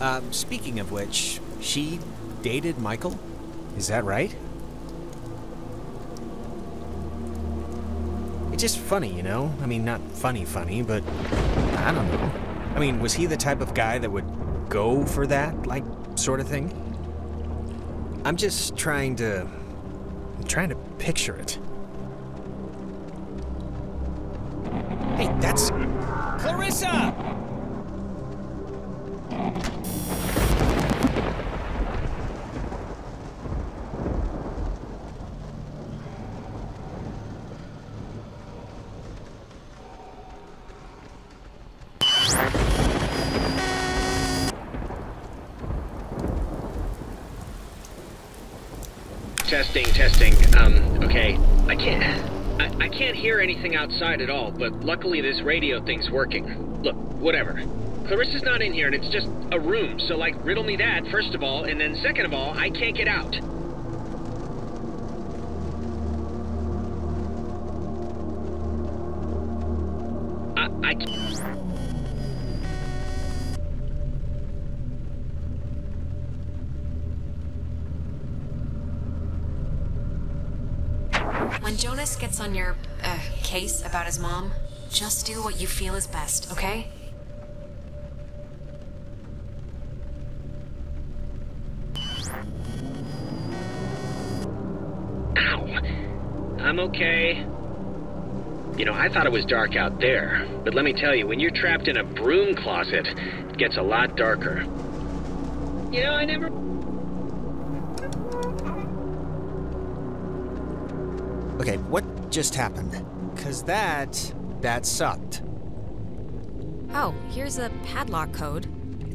Uh, speaking of which, she dated Michael? Is that right? It's just funny, you know? I mean, not funny funny, but I don't know. I mean, was he the type of guy that would go for that, like, sort of thing? I'm just trying to... I'm trying to picture it. Hey, that's... Clarissa! Testing, testing. Um, okay. I can't. I, I can't hear anything outside at all, but luckily this radio thing's working. Look, whatever. Clarissa's not in here and it's just a room, so like, riddle me that, first of all, and then second of all, I can't get out. On your uh, case about his mom, just do what you feel is best, okay? Ow. I'm okay. You know, I thought it was dark out there, but let me tell you, when you're trapped in a broom closet, it gets a lot darker. You know, I never. Okay, what just happened? Because that... that sucked. Oh, here's a padlock code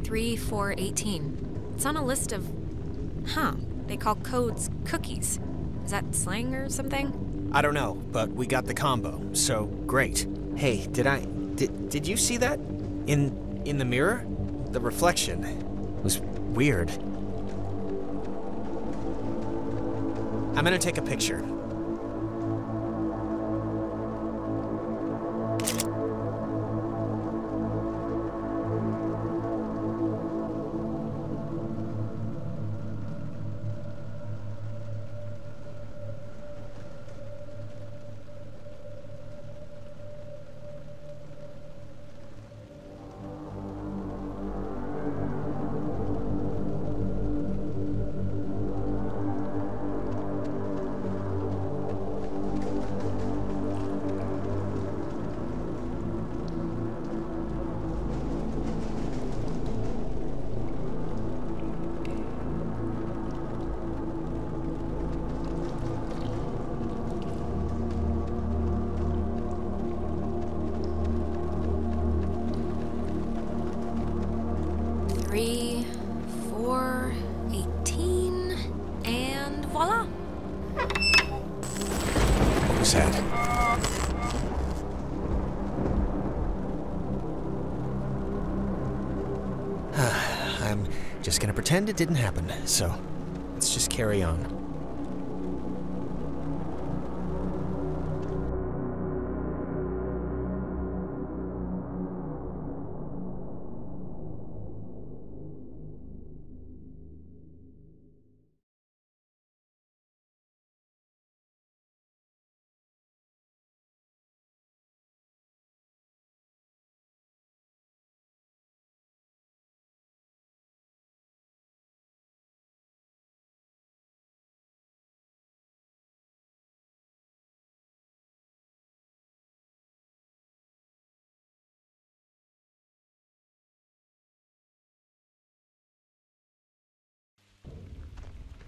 3418. It's on a list of. Huh. They call codes cookies. Is that slang or something? I don't know, but we got the combo, so great. Hey, did I... Did, did you see that? In... in the mirror? The reflection. Was weird. I'm gonna take a picture. Pretend it didn't happen,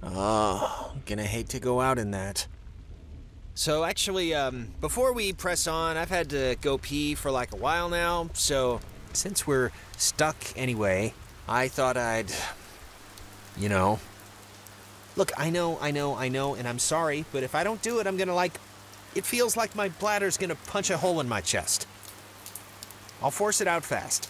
Oh, gonna hate to go out in that. So actually, um, before we press on, I've had to go pee for like a while now, so since we're stuck anyway, I thought I'd, you know. Look, I know, I know, I know, and I'm sorry, but if I don't do it, I'm gonna like, it feels like my bladder's gonna punch a hole in my chest. I'll force it out fast.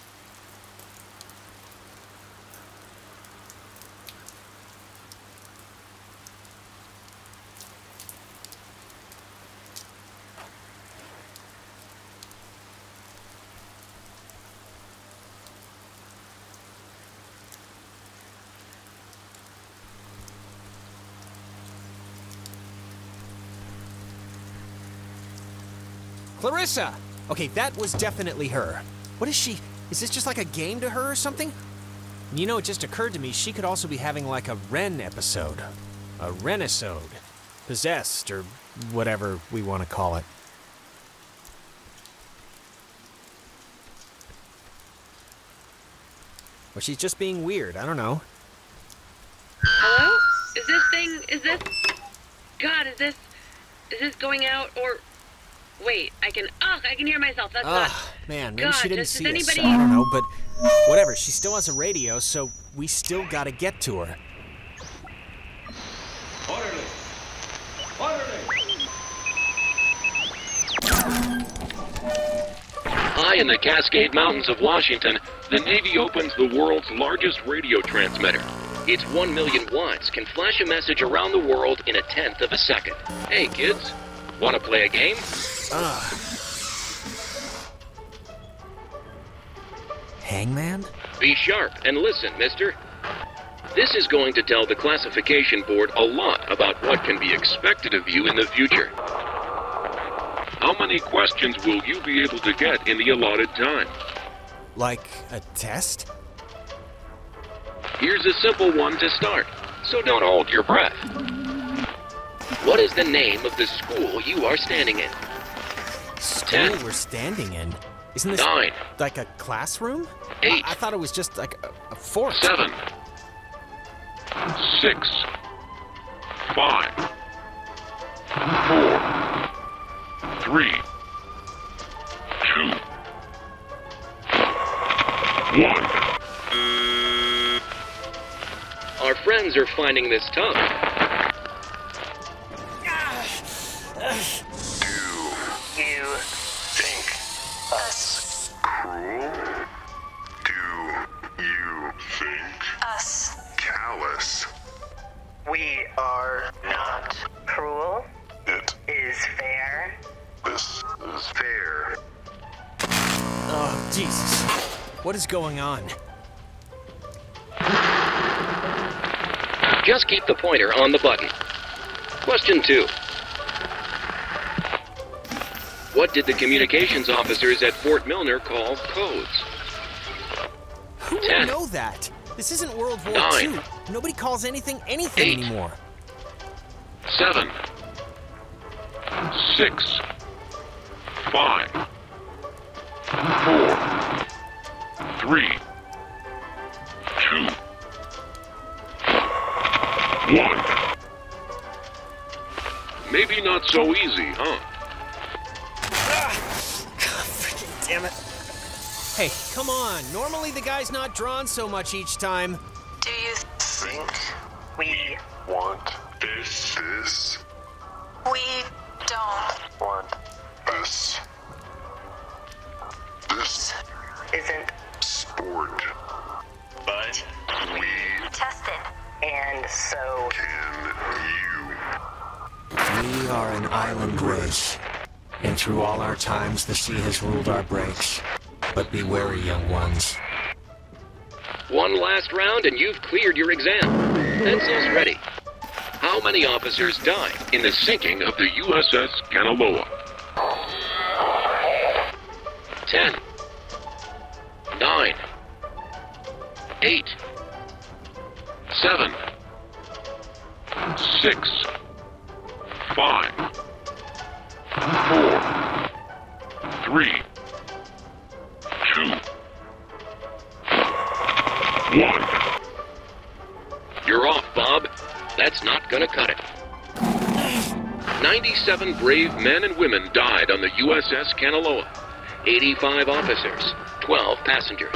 Clarissa! Okay, that was definitely her. What is she? Is this just like a game to her or something? You know, it just occurred to me she could also be having like a Ren episode. A Renisode. Possessed, or whatever we want to call it. Or she's just being weird, I don't know. Hello? Is this thing, is this, God, is this, is this going out or, wait, I can, ugh, I can hear myself, that's not, Ugh, man, maybe God, she didn't see does us. anybody- I don't know, but whatever. She still has a radio, so we still gotta get to her. Orderly. Orderly. High in the Cascade Mountains of Washington, the Navy opens the world's largest radio transmitter. Its 1 million watts can flash a message around the world in a tenth of a second. Hey, kids, want to play a game? Ugh. Hangman? Be sharp and listen, mister. This is going to tell the classification board a lot about what can be expected of you in the future. How many questions will you be able to get in the allotted time? Like a test? Here's a simple one to start, so don't hold your breath. What is the name of the school you are standing in? School we're standing in. Isn't this Nine. like a classroom? Eight. I, I thought it was just like a, a fort. Seven. Six. Five. Four. Three. Two. One. Our friends are finding this tough. You think us Cruel? Do you think us callous? we are not cruel? It Is fair? this is fair. Oh, Jesus. What is going on? Just keep the pointer on the button. Question two. What did the communications officers at Fort Milner call codes? Who would know that? This isn't World War Nine. II. Nobody calls anything anything Eight. anymore. Seven. Six. Five. Four. Three. Two. One. Maybe not so easy, huh? God, freaking damn it. Hey, come on. Normally the guy's not drawn so much each time. Do you think we want this? this? We don't want this. This isn't sport. But we tested. And so can you. We are an island race. And through all our times, the sea has ruled our breaks. But be wary, young ones. One last round and you've cleared your exam. Pencils ready. How many officers died in the sinking of the USS Kanaloa? Ten. Nine. Eight. Seven. Six. Five. Three. Two. One. You're off, Bob. That's not gonna cut it. 97 brave men and women died on the USS Kanaloa. 85 officers, 12 passengers.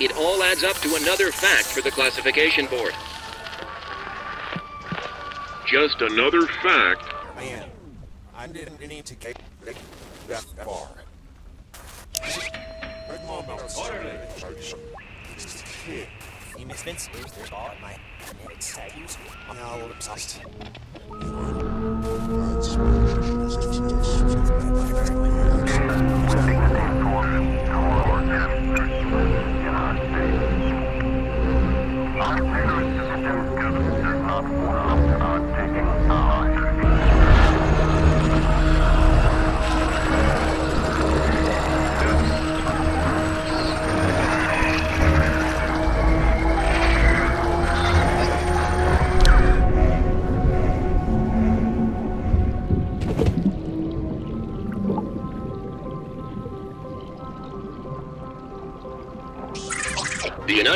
It all adds up to another fact for the classification board. Just another fact. I didn't need to get that far. You misfits, there's there's all in my statues. I'm all obsessed. The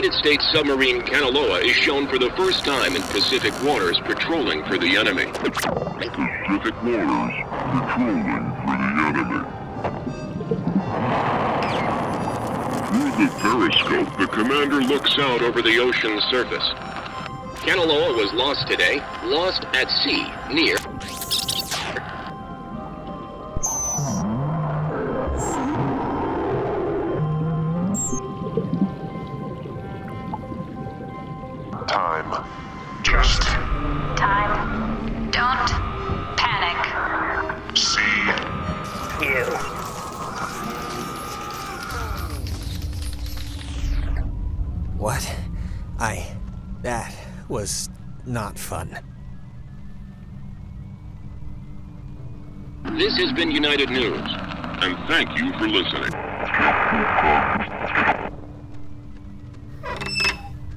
United States submarine Kanaloa is shown for the first time in Pacific waters patrolling for the enemy. Pacific waters, patrolling for the enemy. Through the periscope, the commander looks out over the ocean's surface. Kanaloa was lost today, lost at sea near United News, and thank you for listening.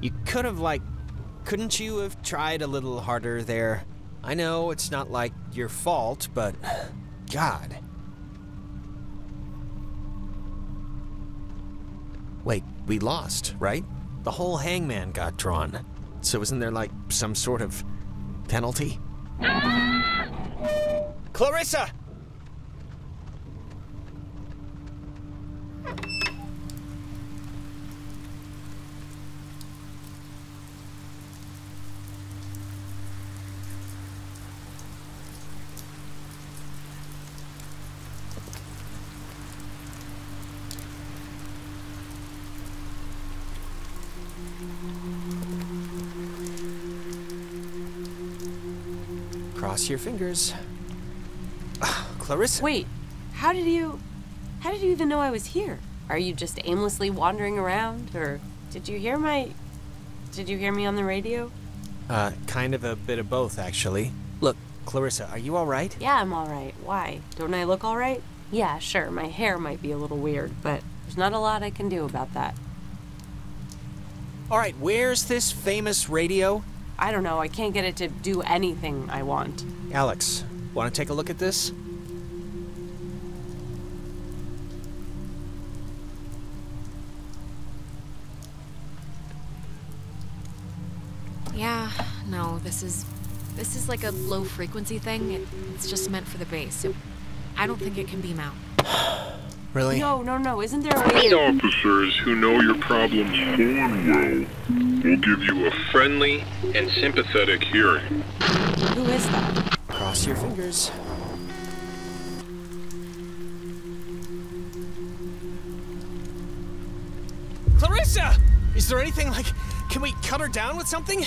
You could have, like. Couldn't you have tried a little harder there? I know it's not like your fault, but. God. Wait, we lost, right? The whole hangman got drawn. So isn't there, like, some sort of penalty? Clarissa! Cross your fingers. Ah, Clarissa. Wait, how did you. How did you even know I was here? Are you just aimlessly wandering around? Or did you hear my. Did you hear me on the radio? Uh, kind of a bit of both, actually. Look, Clarissa, are you alright? Yeah, I'm alright. Why? Don't I look alright? Yeah, sure, my hair might be a little weird, but there's not a lot I can do about that. Alright, where's this famous radio? I don't know, I can't get it to do anything I want. Alex, want to take a look at this? Yeah, no, this is this is like a low frequency thing. It, it's just meant for the base. It, I don't think it can beam out. Really? No, no, no, isn't there a way These to... officers who know your problems full and well will give you a friendly and sympathetic hearing. Who is that? Cross your fingers. Clarissa! Is there anything like. Can we cut her down with something?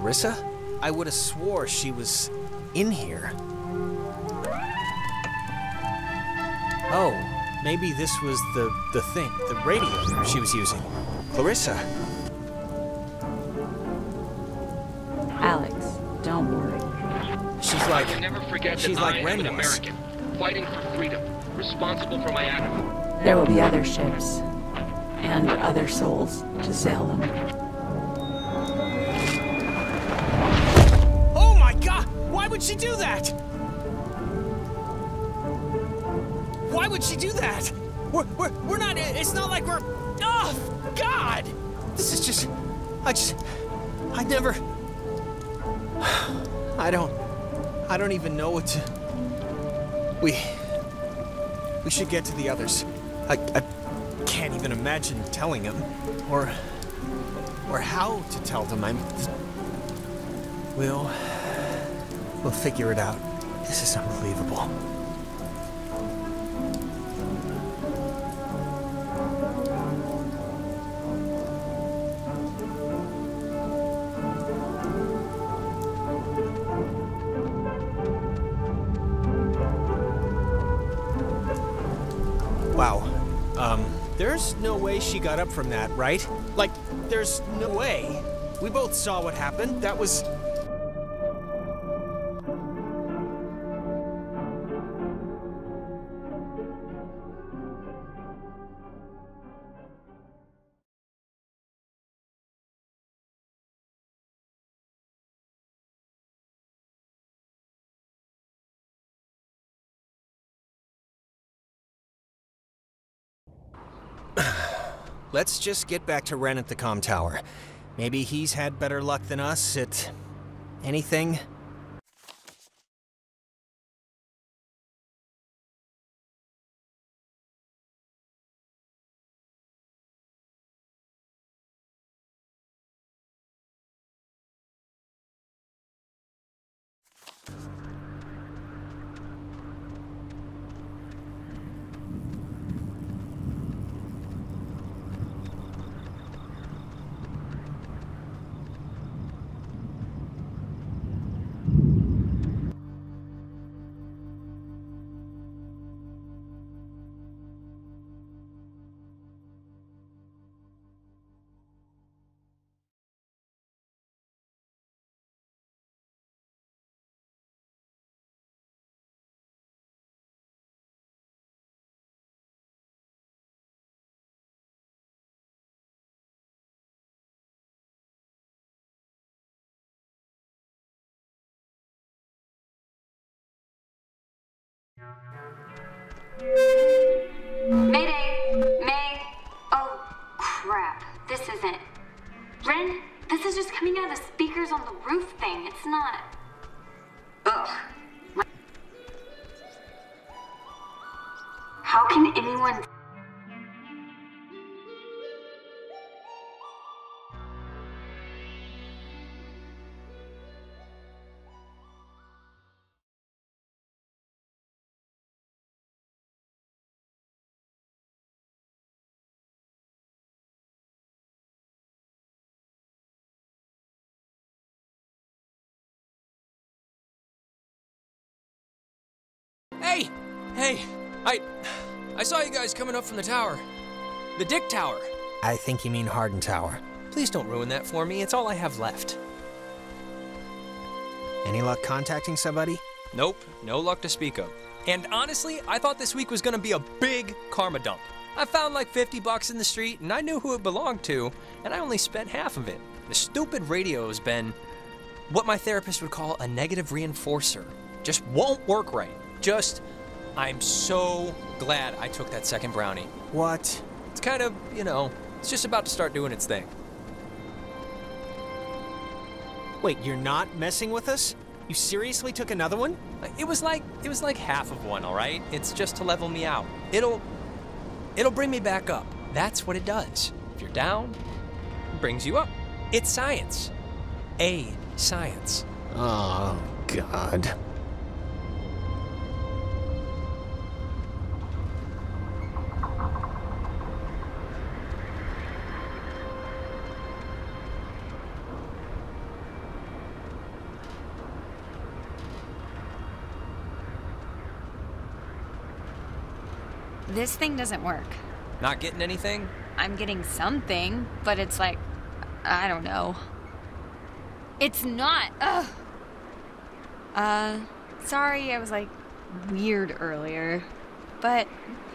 Clarissa? I would have swore she was in here. Oh, maybe this was the, the thing, the radio she was using. Clarissa. Alex, don't worry. She's like. Never forget she's that like Ren an. American, fighting for freedom, responsible for my actions. There will be other ships and other souls to sail them. Do that? Why would she do that? We're, we're, we're not, it's not like we're, oh, God! This is just, I just, I never, I don't, I don't even know what to, we, we should get to the others. I, I can't even imagine telling them, or, or how to tell them. I'm, we'll, we'll figure it out. This is unbelievable. Wow. Um, there's no way she got up from that, right? Like, there's no way. We both saw what happened. That was. Let's just get back to Ren at the com tower. Maybe he's had better luck than us at anything. Hey! Hey! I. I saw you guys coming up from the tower. The Dick Tower. I think you mean Harden Tower. Please don't ruin that for me. It's all I have left. Any luck contacting somebody? Nope, no luck to speak of. And honestly, I thought this week was gonna be a big karma dump. I found like 50 bucks in the street and I knew who it belonged to, and I only spent half of it. The stupid radio has been what my therapist would call a negative reinforcer. Just won't work right. Just, I'm so glad I took that second brownie. What? It's kind of, you know, it's just about to start doing its thing. Wait, you're not messing with us? You seriously took another one? It was like it was like half of one, all right? It's just to level me out. It'll it'll bring me back up. That's what it does. If you're down, it brings you up. It's science. A science. Oh, God. This thing doesn't work. Not getting anything? I'm getting something, but it's like, I don't know. It's not. Ugh. Uh, sorry, I was like weird earlier. But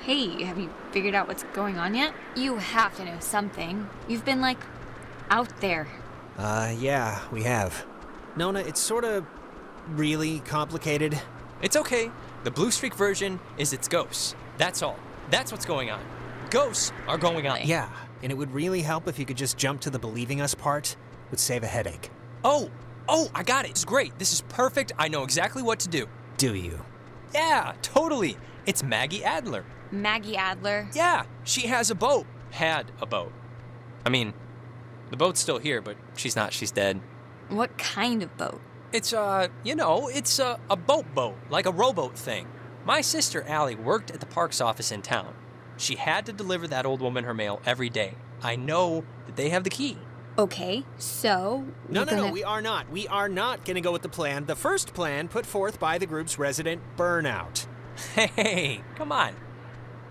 hey, have you figured out what's going on yet? You have to know something. You've been like out there. Uh, yeah, we have. Nona, it's sort of really complicated. It's okay. The Blue Streak version is its ghosts. That's all. That's what's going on. Ghosts are going on. Yeah, and it would really help if you could just jump to the believing us part. Would save a headache. Oh, oh, I got it. It's great. This is perfect. I know exactly what to do. Do you? Yeah, totally. It's Maggie Adler. Maggie Adler? Yeah, she has a boat. Had a boat. I mean, the boat's still here, but she's not. She's dead. What kind of boat? It's, uh, you know, it's a, a boat boat, like a rowboat thing. My sister Allie worked at the parks office in town. She had to deliver that old woman her mail every day. I know that they have the key. Okay, so. No, no, no, gonna- we are not. We are not going to go with the plan, the first plan put forth by the group's resident burnout. Hey, come on.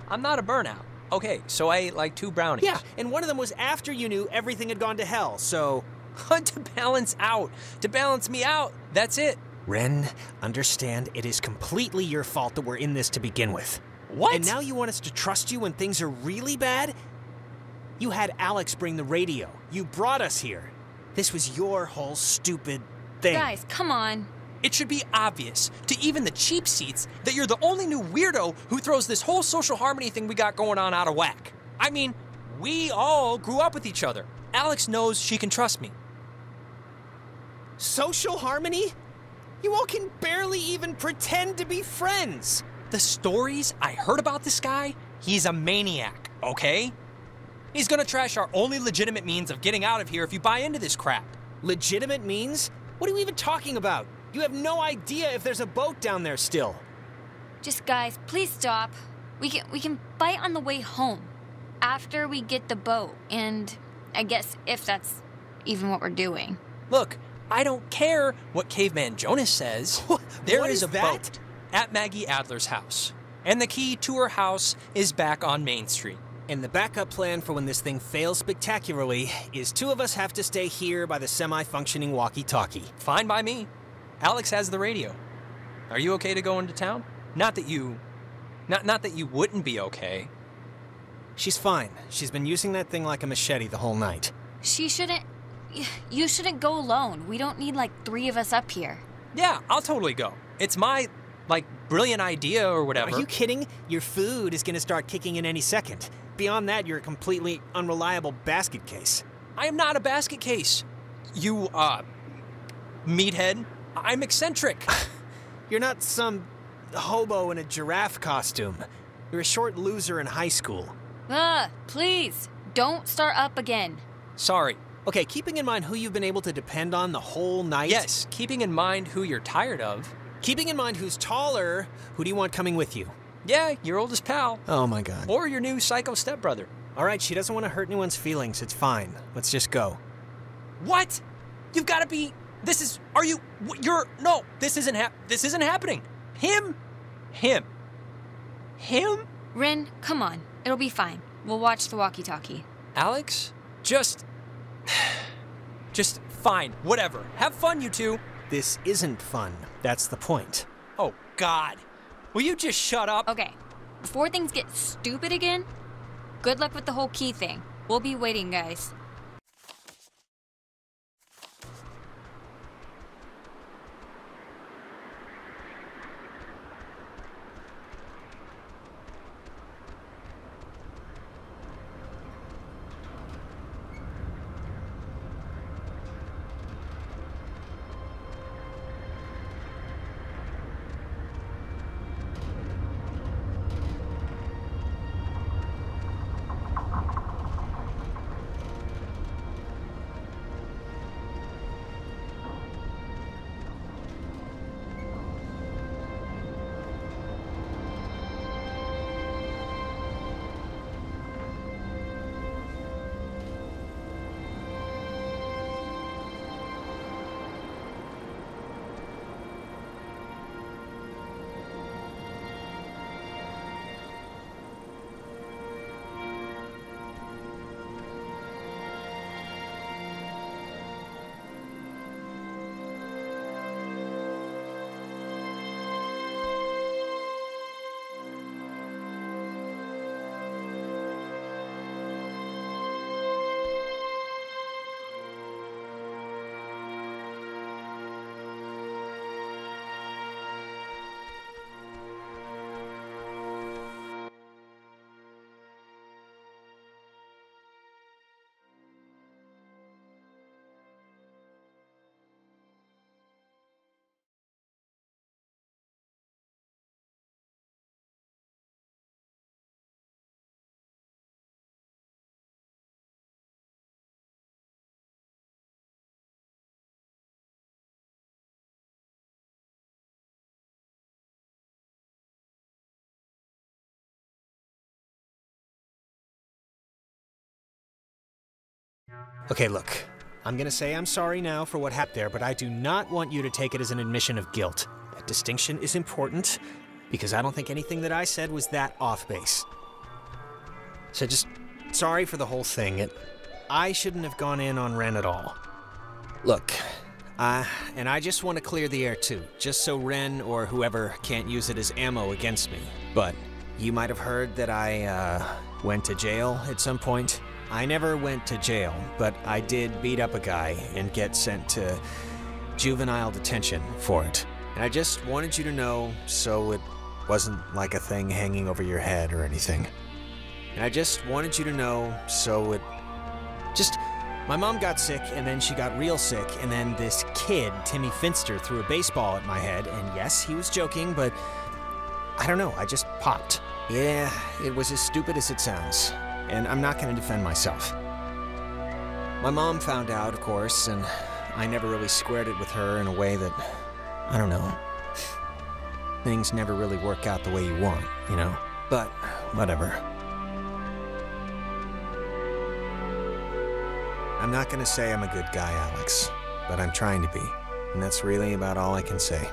I'm not a burnout. Okay, so I ate like two brownies. Yeah, and one of them was after you knew everything had gone to hell, so. to balance out. To balance me out. That's it. Ren, understand it is completely your fault that we're in this to begin with. What? And now you want us to trust you when things are really bad? You had Alex bring the radio. You brought us here. This was your whole stupid thing. Guys, come on. It should be obvious to even the cheap seats that you're the only new weirdo who throws this whole social harmony thing we got going on out of whack. I mean, we all grew up with each other. Alex knows she can trust me. Social harmony? You all can barely even pretend to be friends. The stories I heard about this guy, he's a maniac, okay? He's gonna trash our only legitimate means of getting out of here if you buy into this crap. Legitimate means? What are we even talking about? You have no idea if there's a boat down there still. Just guys, please stop. We can we can fight on the way home. After we get the boat, and I guess if that's even what we're doing. Look, I don't care what Caveman Jonas says. There what is is a that? boat at Maggie Adler's house. And the key to her house is back on Main Street. And the backup plan for when this thing fails spectacularly is two of us have to stay here by the semi functioning walkie talkie. Fine by me. Alex has the radio. Are you okay to go into town? Not that you. Not, not that you wouldn't be okay. She's fine. She's been using that thing like a machete the whole night. She shouldn't. You shouldn't go alone. We don't need like three of us up here. Yeah, I'll totally go. It's my, like, brilliant idea or whatever. Are you kidding? Your food is going to start kicking in any second. Beyond that, you're a completely unreliable basket case. I am not a basket case. You, uh, meathead. I'm eccentric. You're not some hobo in a giraffe costume. You're a short loser in high school. Ah, please don't start up again. Sorry. Okay, keeping in mind who you've been able to depend on the whole night. Yes, keeping in mind who you're tired of. Keeping in mind who's taller, who do you want coming with you? Yeah, your oldest pal. Oh my god. Or your new psycho stepbrother. All right, she doesn't want to hurt anyone's feelings. It's fine. Let's just go. What? You've got to be. This is. Are you? wh- You're. No. This isn't. hap. this isn't happening. Him. Him. Him. Ren, come on. It'll be fine. We'll watch the walkie-talkie. Alex. Just. Just fine. Whatever. Have fun, you two. This isn't fun. That's the point. Oh God. Will you just shut up? Okay. Before things get stupid again, good luck with the whole key thing. We'll be waiting, guys. Okay, look. I'm gonna say I'm sorry now for what happened there, but I do not want you to take it as an admission of guilt. That distinction is important because I don't think anything that I said was that off base. So just sorry for the whole thing. It, I shouldn't have gone in on Ren at all. Look, uh, and I just want to clear the air too, just so Ren or whoever can't use it as ammo against me. But you might have heard that I uh, went to jail at some point. I never went to jail, but I did beat up a guy and get sent to juvenile detention for it. And I just wanted you to know so it wasn't like a thing hanging over your head or anything. And I just wanted you to know so it just my mom got sick and then she got real sick and then this kid, Timmy Finster, threw a baseball at my head and yes, he was joking, but I don't know, I just popped. Yeah, it was as stupid as it sounds, and I'm not going to defend myself. My mom found out, of course, and I never really squared it with her in a way that, I don't know, things never really work out the way you want, you know? But, whatever. I'm not gonna say I'm a good guy, Alex, but I'm trying to be, and that's really about all I can say.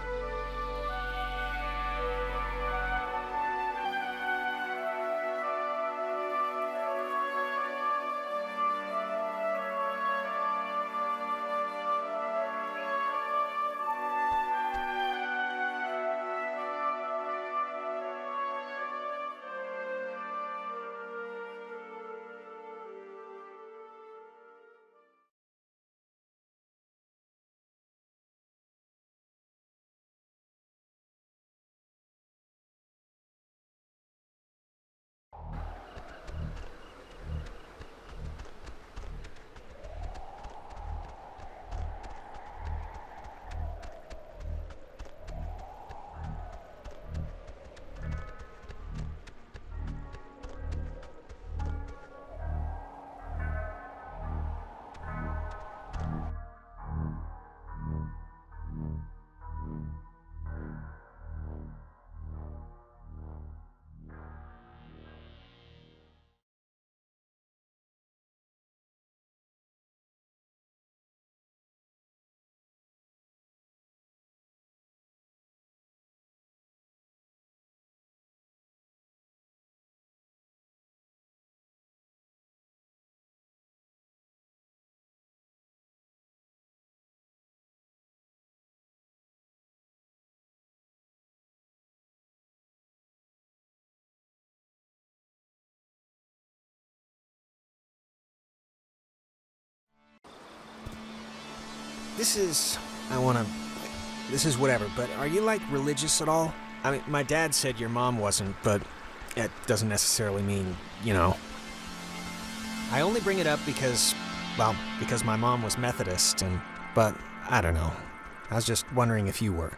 This is. I wanna. This is whatever, but are you like religious at all? I mean, my dad said your mom wasn't, but it doesn't necessarily mean, you know. I only bring it up because, well, because my mom was Methodist, and. But, I don't know. I was just wondering if you were.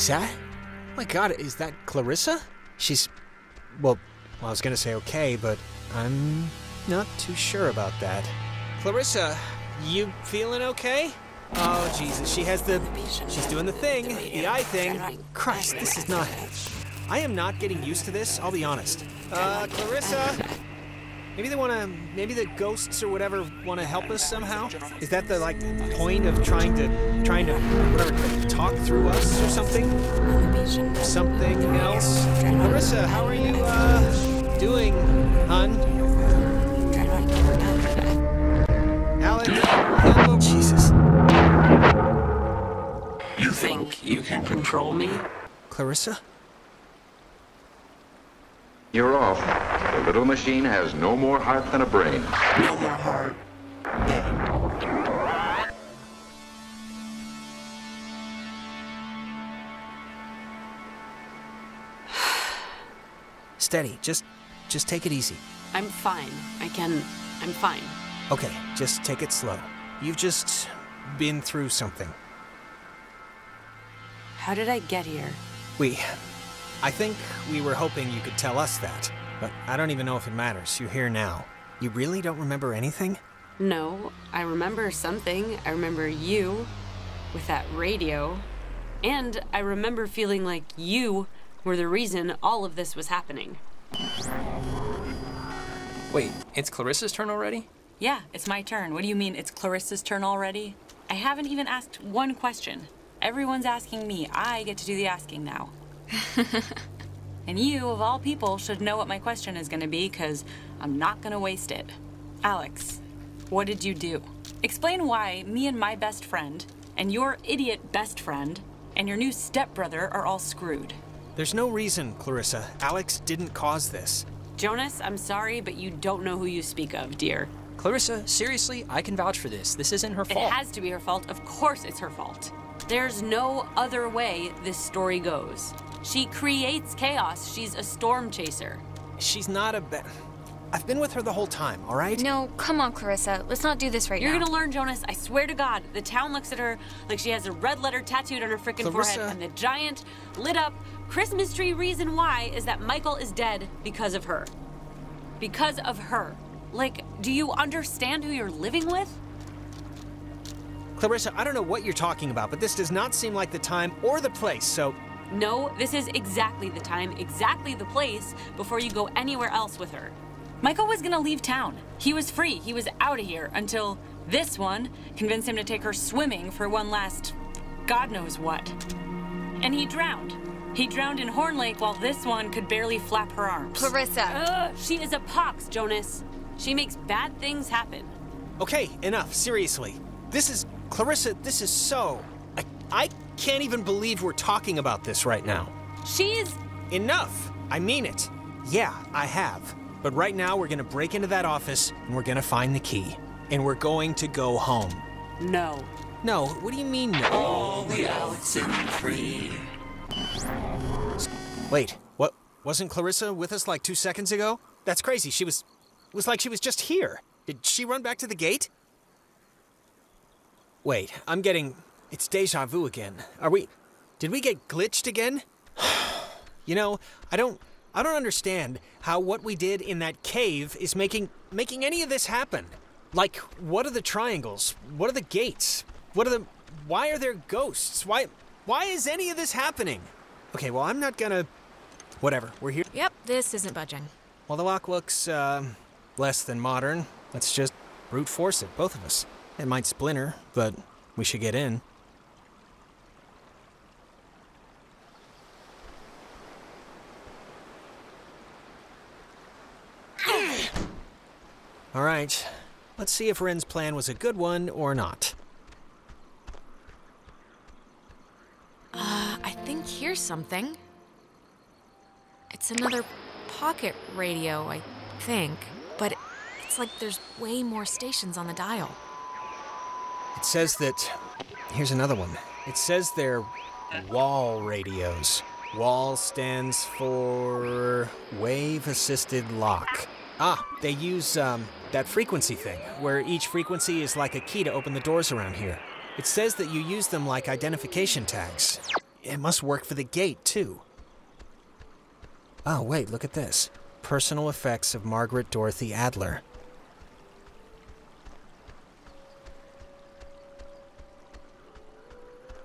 Is that? Oh my god, is that Clarissa? She's. Well, well, I was gonna say okay, but I'm not too sure about that. Clarissa, you feeling okay? Oh, Jesus, she has the. She's doing the thing, the eye thing. Christ, this is not. I am not getting used to this, I'll be honest. Uh, Clarissa? Maybe they want to. Maybe the ghosts or whatever want to help us somehow. Is that the like point of trying to, trying to, whatever, talk through us or something? Something else. Marissa, how are you uh doing, hun? Alex, hello. Jesus. You think you can control me? Clarissa? You're off. The little machine has no more heart than a brain. No more heart. Steady. Just, just take it easy. I'm fine. I can. I'm fine. Okay, just take it slow. You've just been through something. How did I get here? We. I think we were hoping you could tell us that, but I don't even know if it matters. You're here now. You really don't remember anything? No, I remember something. I remember you with that radio. And I remember feeling like you were the reason all of this was happening. Wait, it's Clarissa's turn already? Yeah, it's my turn. What do you mean it's Clarissa's turn already? I haven't even asked one question. Everyone's asking me. I get to do the asking now. and you, of all people, should know what my question is going to be because I'm not going to waste it. Alex, what did you do? Explain why me and my best friend, and your idiot best friend, and your new stepbrother are all screwed. There's no reason, Clarissa. Alex didn't cause this. Jonas, I'm sorry, but you don't know who you speak of, dear. Clarissa, seriously, I can vouch for this. This isn't her fault. It has to be her fault. Of course it's her fault. There's no other way this story goes. She creates chaos. She's a storm chaser. She's not a ba- I've been with her the whole time, all right? No, come on, Clarissa. Let's not do this right now. You're gonna learn, Jonas. I swear to God. The town looks at her like she has a red letter tattooed on her freaking Clarissa. forehead, and the giant, lit up Christmas tree reason why is that Michael is dead because of her. Because of her. Like, do you understand who you're living with? Clarissa, I don't know what you're talking about, but this does not seem like the time or the place, so No, this is exactly the time, exactly the place before you go anywhere else with her. Michael was gonna leave town. He was free. He was out of here until this one convinced him to take her swimming for one last God knows what. And he drowned. He drowned in Horn Lake while this one could barely flap her arms. Clarissa. Ugh, she is a pox, Jonas. She makes bad things happen. Okay, enough, seriously. This is Clarissa, this is so I, I can't even believe we're talking about this right now. She's Enough. I mean it. Yeah, I have. But right now we're going to break into that office and we're going to find the key and we're going to go home. No. No, what do you mean no? All the Alex and free. Wait, what? Wasn't Clarissa with us like two seconds ago? That's crazy. She was. It was like she was just here. Did she run back to the gate? Wait, I'm getting. It's deja vu again. Are we. Did we get glitched again? you know, I don't. I don't understand how what we did in that cave is making making any of this happen. Like, what are the triangles? What are the gates? What are the why are there ghosts? Why why is any of this happening? Okay, well, I'm not gonna whatever. We're here. Yep, this isn't budging. Well, the lock looks uh, less than modern. Let's just brute force it, both of us. It might splinter, but we should get in. All right, let's see if Ren's plan was a good one or not. Uh, I think here's something. It's another pocket radio, I think. But it's like there's way more stations on the dial. It says that. Here's another one. It says they're wall radios. Wall stands for wave assisted lock. Ah, they use um, that frequency thing, where each frequency is like a key to open the doors around here. It says that you use them like identification tags. It must work for the gate, too. Oh, wait, look at this. Personal effects of Margaret Dorothy Adler.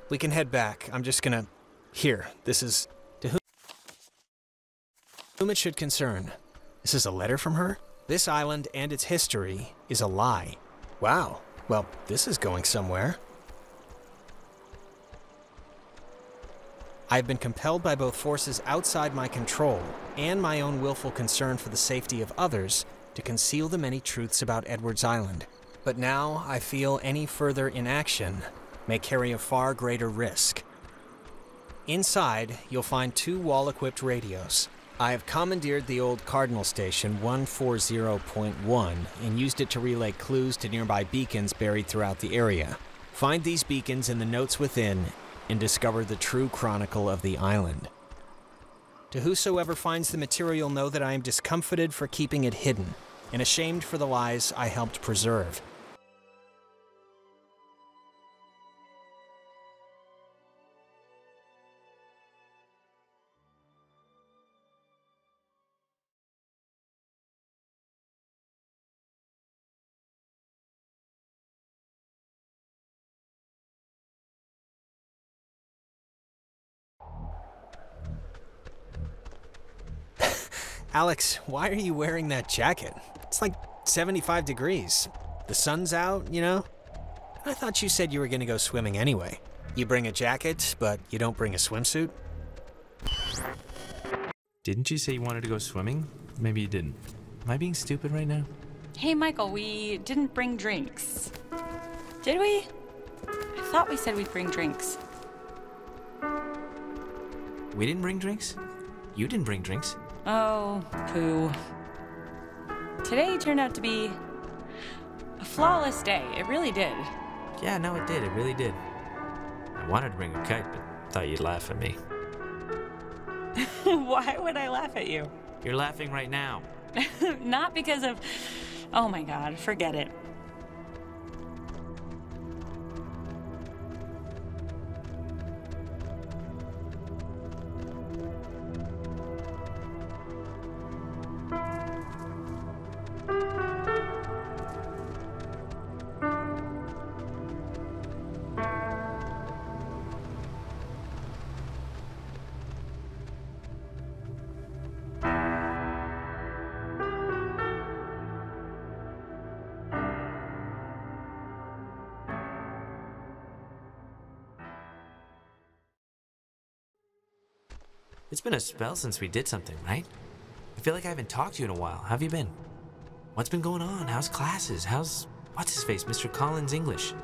We can head back. I'm just gonna. Here, this is. To whom, whom it should concern. This is a letter from her? This island and its history is a lie. Wow. Well, this is going somewhere. I have been compelled by both forces outside my control and my own willful concern for the safety of others to conceal the many truths about Edwards Island. But now I feel any further inaction may carry a far greater risk. Inside, you'll find two wall equipped radios. I have commandeered the old Cardinal Station 140.1 and used it to relay clues to nearby beacons buried throughout the area. Find these beacons in the notes within and discover the true chronicle of the island. To whosoever finds the material, know that I am discomfited for keeping it hidden and ashamed for the lies I helped preserve. Alex, why are you wearing that jacket? It's like 75 degrees. The sun's out, you know? I thought you said you were gonna go swimming anyway. You bring a jacket, but you don't bring a swimsuit? Didn't you say you wanted to go swimming? Maybe you didn't. Am I being stupid right now? Hey, Michael, we didn't bring drinks. Did we? I thought we said we'd bring drinks. We didn't bring drinks? You didn't bring drinks. Oh, poo. Today turned out to be a flawless day. It really did. Yeah, no, it did. It really did. I wanted to bring a kite, but thought you'd laugh at me. Why would I laugh at you? You're laughing right now. Not because of. Oh my god, forget it. Been a spell since we did something, right? I feel like I haven't talked to you in a while. How have you been? What's been going on? How's classes? How's what's his face, Mr. Collins English?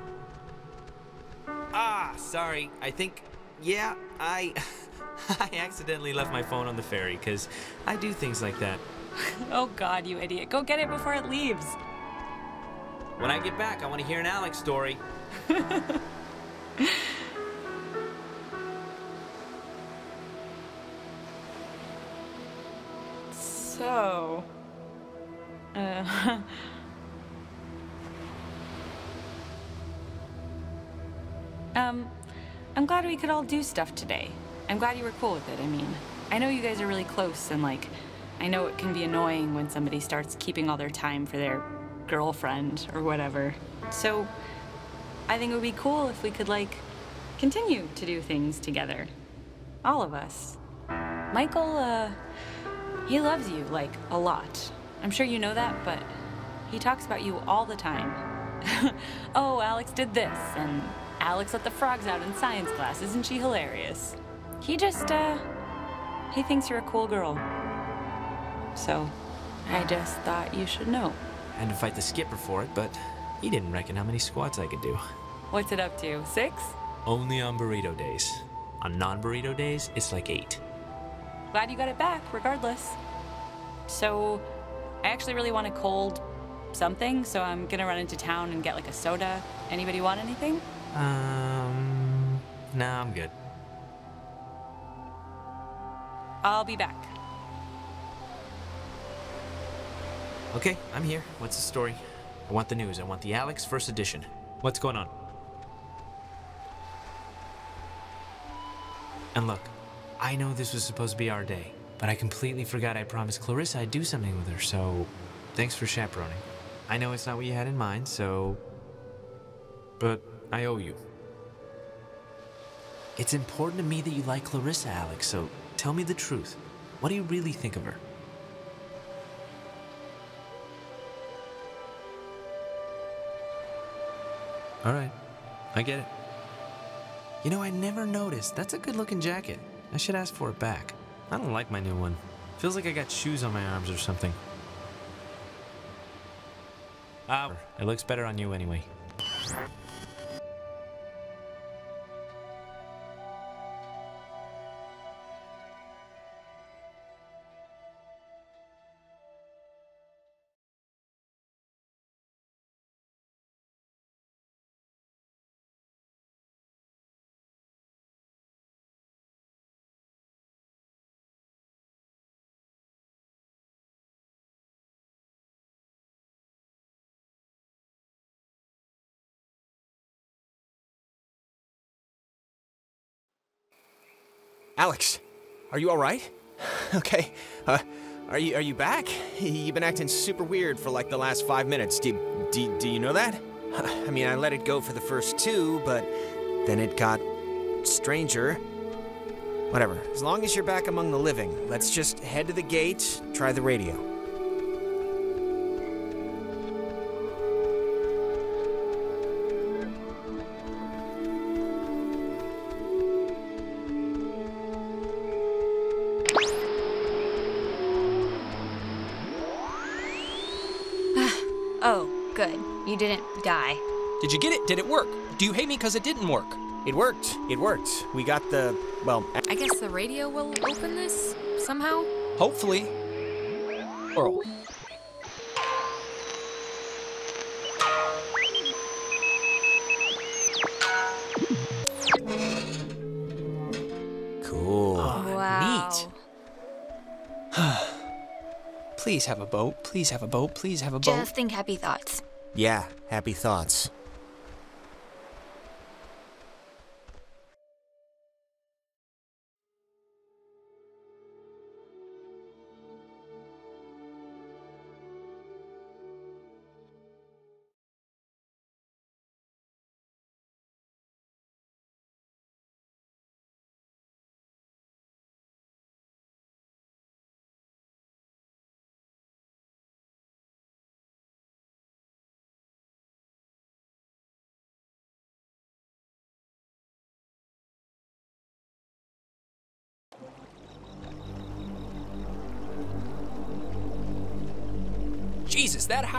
Ah, sorry. I think yeah, I I accidentally left my phone on the ferry cuz I do things like that. oh god, you idiot. Go get it before it leaves. When I get back, I want to hear an Alex story. So, uh, um, I'm glad we could all do stuff today. I'm glad you were cool with it. I mean, I know you guys are really close, and like, I know it can be annoying when somebody starts keeping all their time for their girlfriend or whatever. So, I think it would be cool if we could, like, continue to do things together. All of us. Michael, uh, he loves you, like, a lot. I'm sure you know that, but he talks about you all the time. oh, Alex did this, and Alex let the frogs out in science class. Isn't she hilarious? He just, uh, he thinks you're a cool girl. So, I just thought you should know. I had to fight the skipper for it, but he didn't reckon how many squats I could do. What's it up to? Six? Only on burrito days. On non-burrito days, it's like eight. Glad you got it back, regardless. So, I actually really want a cold something, so I'm gonna run into town and get like a soda. Anybody want anything? Um, nah, I'm good. I'll be back. Okay, I'm here. What's the story? I want the news. I want the Alex first edition. What's going on? And look, I know this was supposed to be our day, but I completely forgot I promised Clarissa I'd do something with her, so thanks for chaperoning. I know it's not what you had in mind, so. But I owe you. It's important to me that you like Clarissa, Alex, so tell me the truth. What do you really think of her? Alright, I get it. You know, I never noticed. That's a good looking jacket. I should ask for it back. I don't like my new one. Feels like I got shoes on my arms or something. Ah, it looks better on you anyway. Alex, are you all right? Okay. Uh, are you are you back? You've been acting super weird for like the last five minutes. Do do, do you know that? I mean, I let it go for the first two, but then it got stranger. Whatever. As long as you're back among the living, let's just head to the gate, try the radio. Good. You didn't die. Did you get it? Did it work? Do you hate me because it didn't work? It worked. It worked. We got the. Well, I guess the radio will open this somehow? Hopefully. Or. Cool. Oh, wow. Neat. Please have a boat. Please have a boat. Please have a boat. Just think happy thoughts. Yeah, happy thoughts.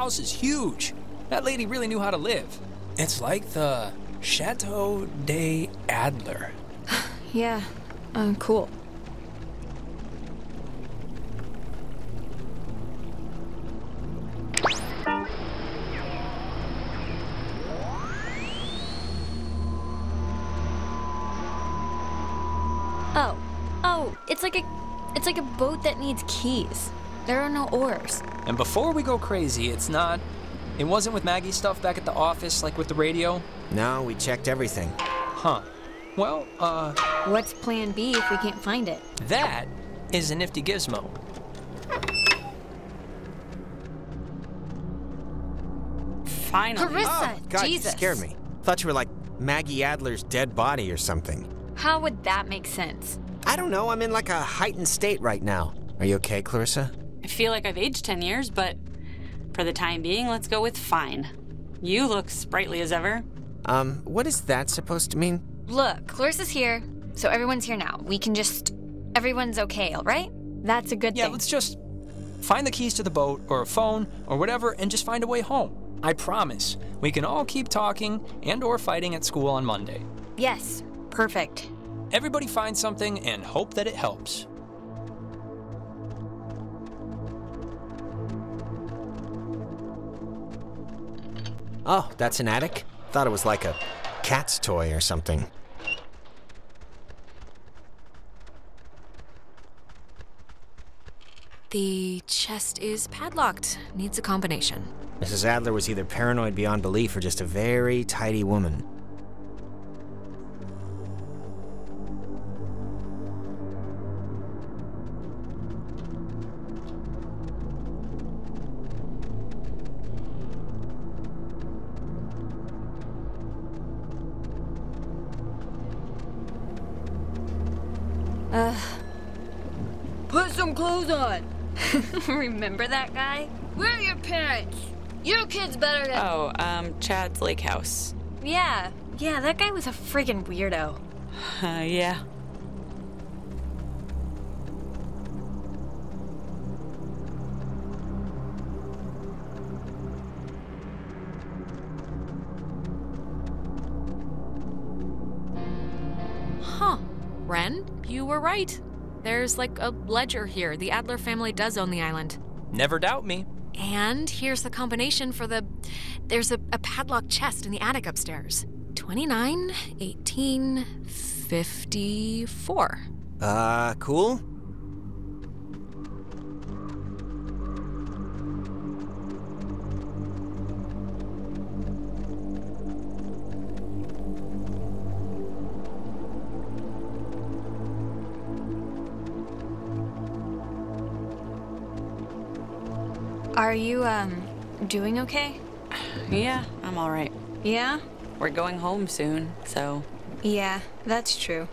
House is huge. That lady really knew how to live. It's like the Chateau de Adler. Yeah. Uh, cool. Oh. Oh, it's like a it's like a boat that needs keys. There are no oars. And before we go crazy, it's not. It wasn't with Maggie's stuff back at the office, like with the radio. No, we checked everything. Huh. Well, uh. What's plan B if we can't find it? That is a nifty gizmo. Finally. Clarissa, Oh, God, you Jesus. scared me. Thought you were like Maggie Adler's dead body or something. How would that make sense? I don't know. I'm in like a heightened state right now. Are you okay, Clarissa? I feel like I've aged 10 years, but for the time being, let's go with fine. You look sprightly as ever. Um, what is that supposed to mean? Look, Clarissa's here, so everyone's here now. We can just. Everyone's okay, all right? That's a good Yeah, thing. Yeah, let's just find the keys to the boat or a phone or whatever and just find a way home. I promise. We can all keep talking and or fighting at school on Monday. Yes, perfect. Everybody find something and hope that it helps. Oh, that's an attic? Thought it was like a cat's toy or something. The chest is padlocked. Needs a combination. Mrs. Adler was either paranoid beyond belief or just a very tidy woman. Uh. Put some clothes on. Remember that guy? Where are your parents? Your kid's better than. Oh, um, Chad's Lake House. Yeah, yeah, that guy was a friggin' weirdo. Uh, yeah. You were right. There's like a ledger here. The Adler family does own the island. Never doubt me. And here's the combination for the. There's a, a padlocked chest in the attic upstairs 29, 18, 54. Uh, cool? Are you, um, doing okay? Yeah, I'm alright. Yeah? We're going home soon, so. Yeah, that's true.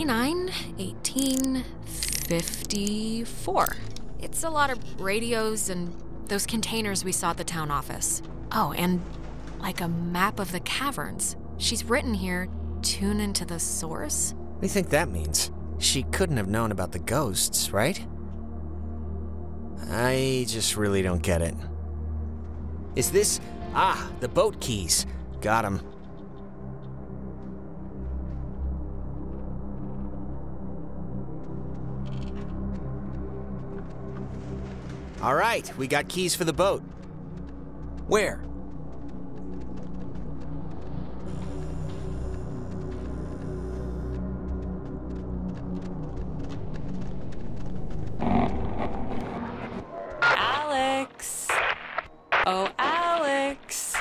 29, 18, 54. It's a lot of radios and those containers we saw at the town office. Oh, and like a map of the caverns. She's written here, tune into the source? You think that means? She couldn't have known about the ghosts, right? I just really don't get it. Is this. Ah, the boat keys. Got Got 'em. All right, we got keys for the boat. Where? Alex! Oh, Alex!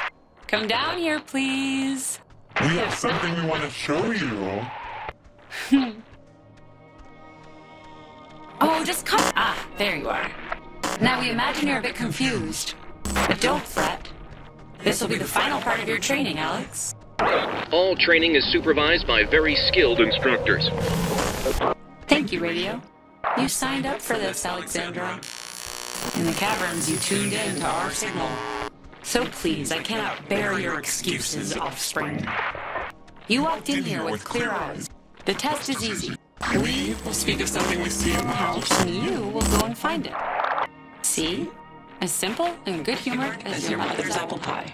Come down here, please. We have something we want to show you. Oh, just come. Ah, there you are. Now we imagine you're a bit confused. But don't fret. This will be the final part of your training, Alex. All training is supervised by very skilled instructors. Thank you, radio. You signed up for this, Alexandra. In the caverns, you tuned in to our signal. So please, I cannot bear your excuses, offspring. You walked in here with clear eyes. The test is easy. We will speak of something we see in the house, and you will go and find it. See? As simple and good humored as your mother's apple pie.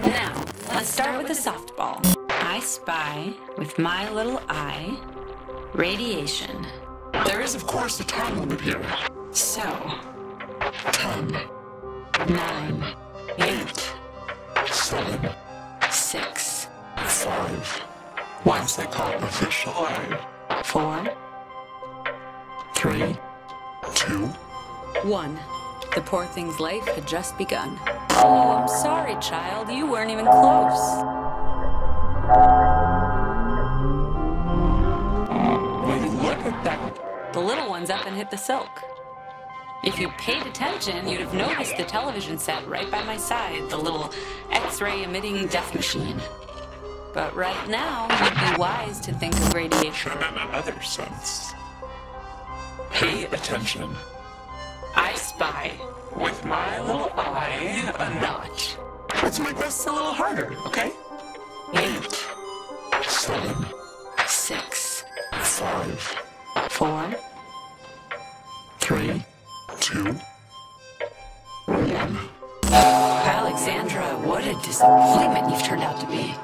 Now, let's start with the softball. I spy, with my little eye, radiation. There is, of course, a time limit here. So, 10, 9, 8, 7, 6, 5. Once they call it official line. 4, 3, 2. 1. The poor thing's life had just begun. Oh, I'm sorry, child. You weren't even close. Look at that. The little one's up and hit the silk. If you paid attention, you'd have noticed the television set right by my side, the little X ray emitting death machine. But right now, you'd be wise to think of radiation. In another sense. Pay attention. I spy. With my little eye, a notch. Let's make this a little harder, okay? Eight, Seven, six, five, four, three, two, one. Alexandra, what a disappointment you've turned out to be.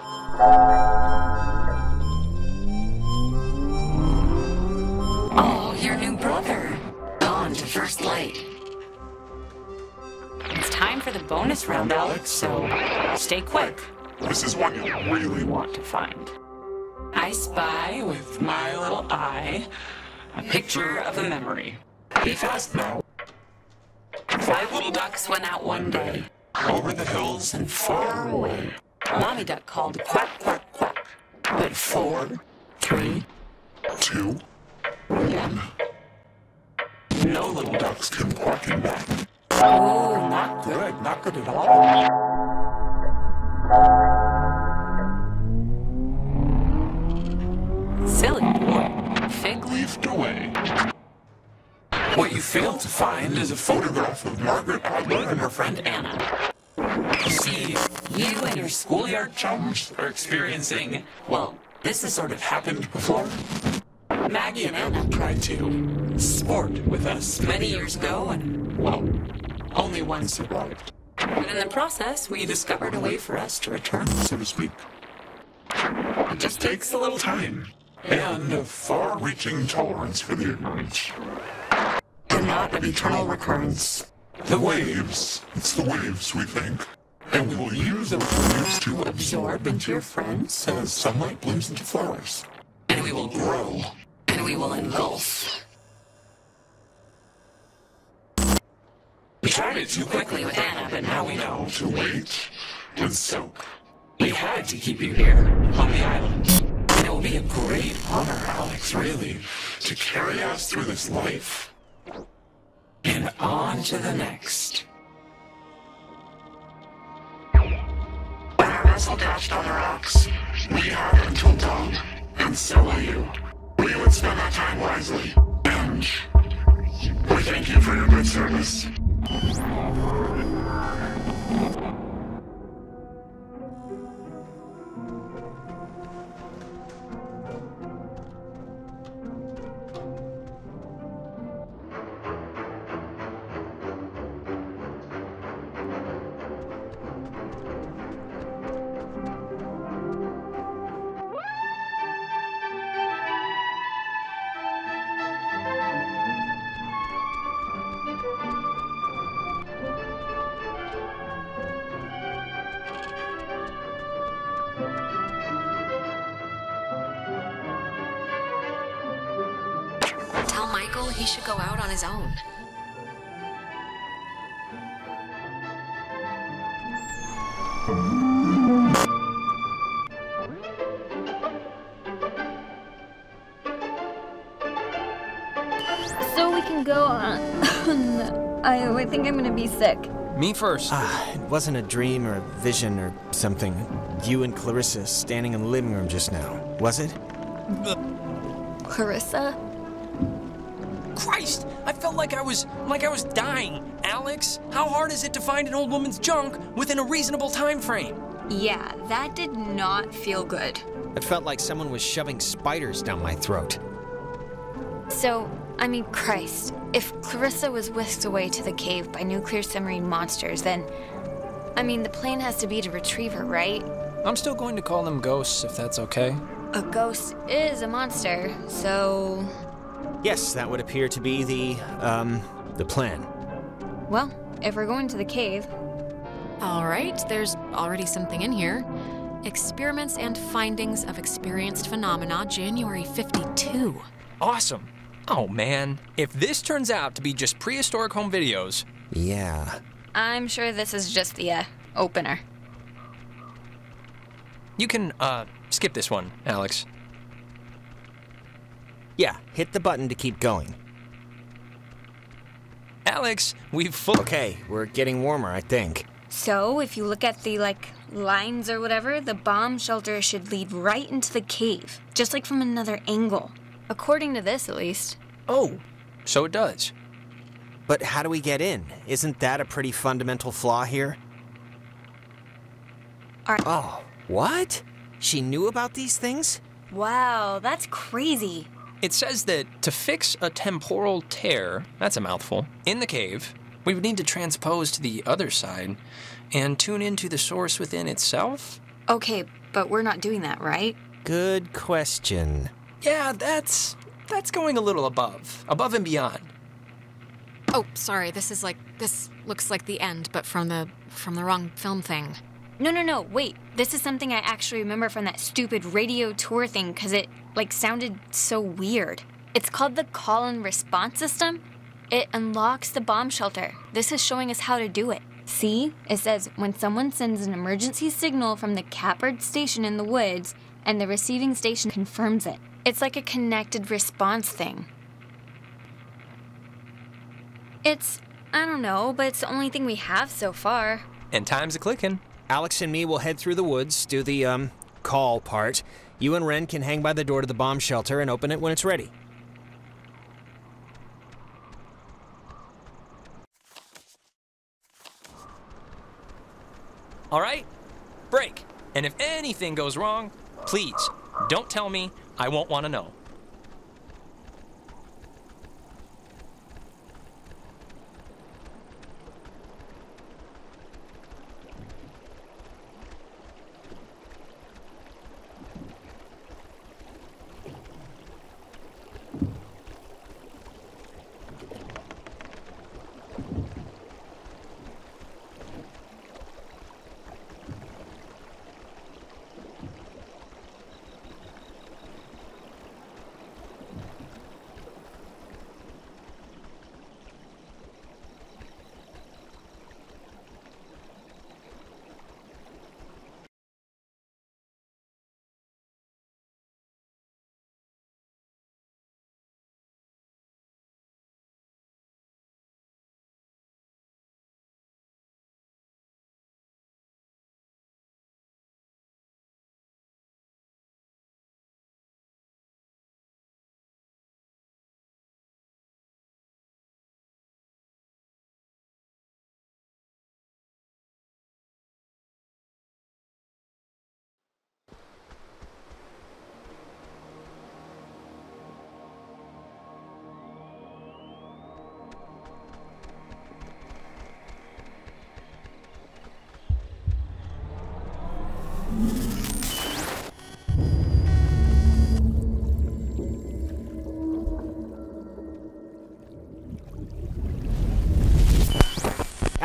Oh, your new brother. Gone to first light. It's time for the bonus round, Alex, so stay quick. This is one you really want. Want to find. I spy with my little eye a picture of a memory. Be fast now. Five little ducks went out one day. Over the hills and far away. Mommy duck called quack, quack, quack. But four, three, Two, one. No little ducks came quacking back. oh, not Good, not good at all. silly boy. Fig. Leafed away. What you failed to find is a photograph of Margaret Adler and her friend Anna. See, You and your schoolyard chums are experiencing, well, this has sort of happened before. Maggie and Anna tried to sport with us many years ago, and, well, only one survived. But in the process, we discovered a way for us to return. so to speak. It just takes a little time and a far reaching tolerance for the ignorance. And not an eternal recurrence. The waves, it's the waves, we think. And we will use those waves to absorb into your friends as sunlight blooms into flowers. And we will grow. And we will engulf. We tried it too quickly with Anna, but now we know to wait and soak. We had to keep you here on the island. And it will be a great honor, Alex, really, to carry us through this life and on to the next. When our vessel touched on the rocks, we had until dawn by you. We would spend that time wisely. And we thank you for your good service. Can go on. I, I think I'm gonna be sick. Me first. Ah, it wasn't a dream or a vision or something. You and Clarissa standing in the living room just now, was it? Clarissa? Christ! I felt like I was like I was dying. Alex, how hard is it to find an old woman's junk within a reasonable time frame? Yeah, that did not feel good. It felt like someone was shoving spiders down my throat. So, I mean, Christ, if Clarissa was whisked away to the cave by nuclear submarine monsters, then. I mean, the plan has to be to retrieve her, right? I'm still going to call them ghosts if that's okay. A ghost is a monster, so. Yes, that would appear to be the, um, the plan. Well, if we're going to the cave. All right, there's already something in here. Experiments and findings of experienced phenomena, January 52. Awesome. Oh man, if this turns out to be just prehistoric home videos. Yeah. I'm sure this is just the uh, opener. You can, uh, skip this one, Alex. Yeah, hit the button to keep going. Alex, we've full. Okay, we're getting warmer, I think. So, if you look at the, like, lines or whatever, the bomb shelter should lead right into the cave, just like from another angle. According to this, at least. Oh, so it does. But how do we get in? Isn't that a pretty fundamental flaw here? Are- oh, what? She knew about these things? Wow, that's crazy. It says that to fix a temporal tear, that's a mouthful, in the cave, we would need to transpose to the other side and tune into the source within itself? Okay, but we're not doing that, right? Good question. Yeah, that's that's going a little above, above and beyond. Oh, sorry. This is like this looks like the end, but from the from the wrong film thing. No, no, no, wait. This is something I actually remember from that stupid radio tour thing because it, like, sounded so weird. It's called the call and response system. It unlocks the bomb shelter. This is showing us how to do it. See? It says when someone sends an emergency signal from the Catbird station in the woods and the receiving station confirms it. It's like a connected response thing. It's, I don't know, but it's the only thing we have so far. And time's a clicking. Alex and me will head through the woods, do the, um, call part. You and Ren can hang by the door to the bomb shelter and open it when it's ready. All right? Break. And if anything goes wrong, please don't tell me. I won't want to know.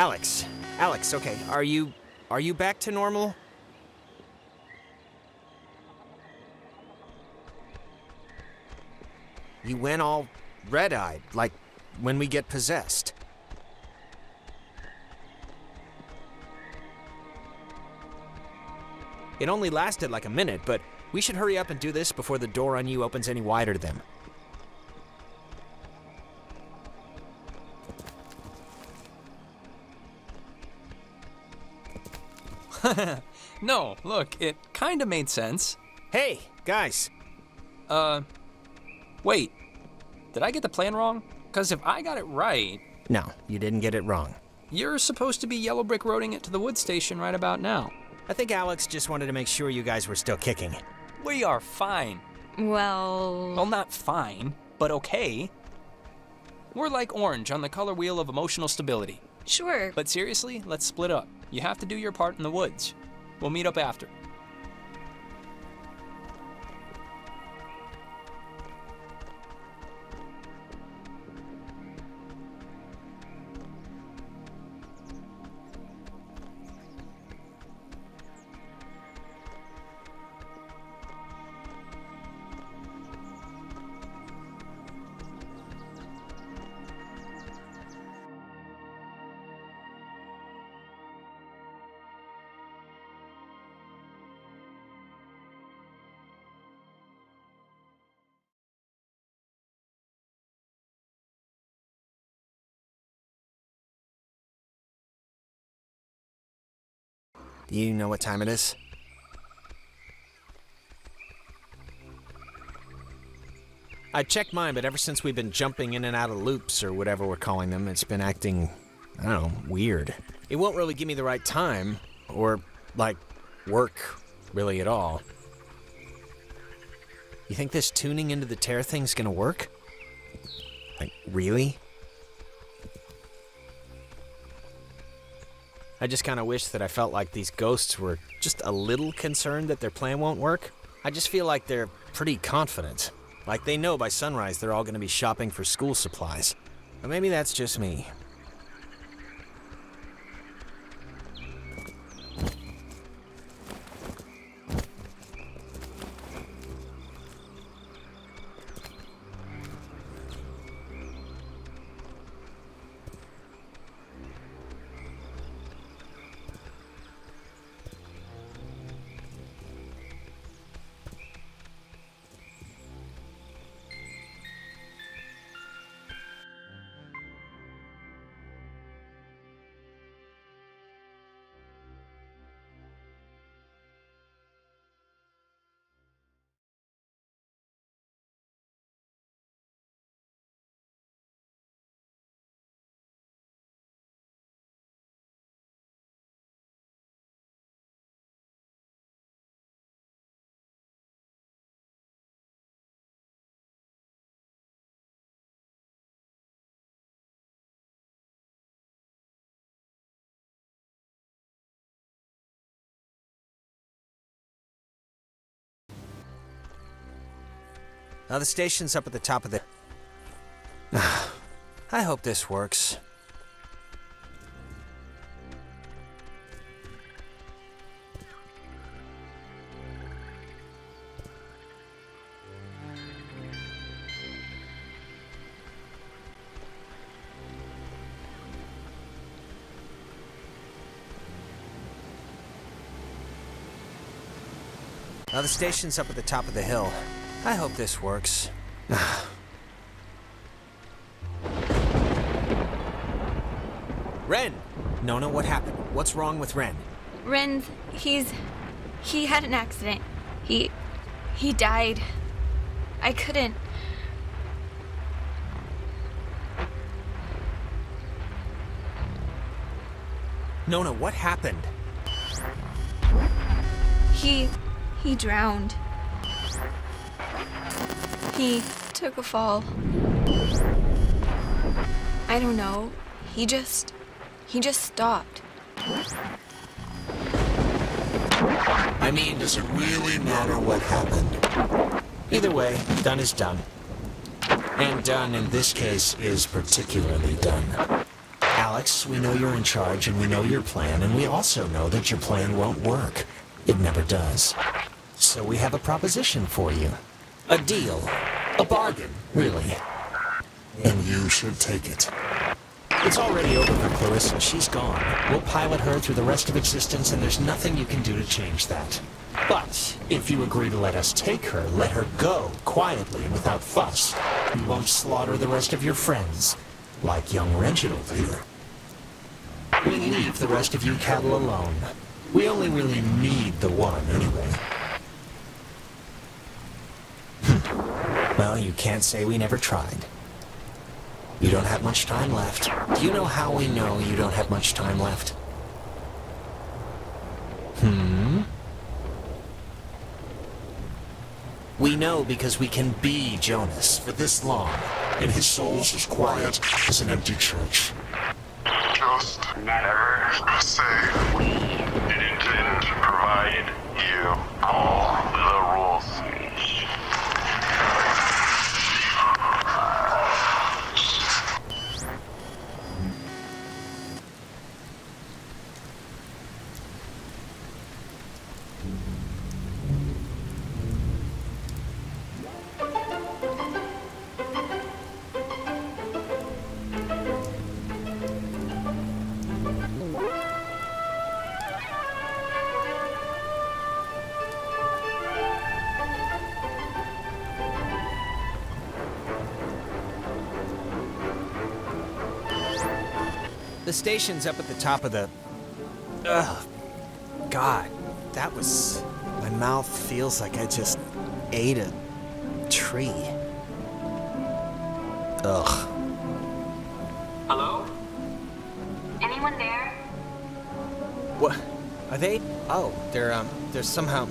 Alex, Alex, okay, are you. are you back to normal? You went all red eyed, like when we get possessed. It only lasted like a minute, but we should hurry up and do this before the door on you opens any wider to them. no, look, it kinda made sense. Hey, guys. Uh, wait. Did I get the plan wrong? Because if I got it right, No, you didn't get it wrong. you're supposed to be yellow brick roading it to the wood station right about now. I think Alex just wanted to make sure you guys were still kicking. We are fine. Well. Well, not fine, but okay. We're like orange on the color wheel of emotional stability. Sure. But seriously, let's split up. You have to do your part in the woods. We'll meet up after. You know what time it is? I checked mine, but ever since we've been jumping in and out of loops, or whatever we're calling them, it's been acting, I don't know, weird. It won't really give me the right time, or, like, work, really at all. You think this tuning into the tear thing's gonna work? Like, really? I just kind of wish that I felt like these ghosts were just a little concerned that their plan won't work. I just feel like they're pretty confident. Like they know by sunrise they're all going to be shopping for school supplies. But maybe that's just me. Now the station's up at the top of the. I hope this works. Now the station's up at the top of the hill. I hope this works. Ren! Nona, what happened? What's wrong with Ren? Ren's. He's. He had an accident. He. He died. I couldn't. Nona, what happened? He. He drowned. He took a fall. I don't know. He just. He just stopped. I mean, does it really matter what happened? Either way, done is done. And done in this case is particularly done. Alex, we know you're in charge and we know your plan, and we also know that your plan won't work. It never does. So we have a proposition for you. A deal. A bargain, really. And you should take it. It's already over for Clarissa. She's gone. We'll pilot her through the rest of existence, and there's nothing you can do to change that. But if you agree to let us take her, let her go, quietly and without fuss. We won't slaughter the rest of your friends, like young Reginald here. We leave the rest of you cattle alone. We only really need the one, anyway. Well, you can't say we never tried. You don't have much time left. Do you know how we know you don't have much time left? Hmm? We know because we can be Jonas for this long, and his soul's as quiet as an empty church. Just never say we didn't provide you all station's up at the top of the... Ugh. God, that was... My mouth feels like I just ate a tree. Ugh. Hello? Anyone there? What? Are they? Oh, they're um, they're somehow.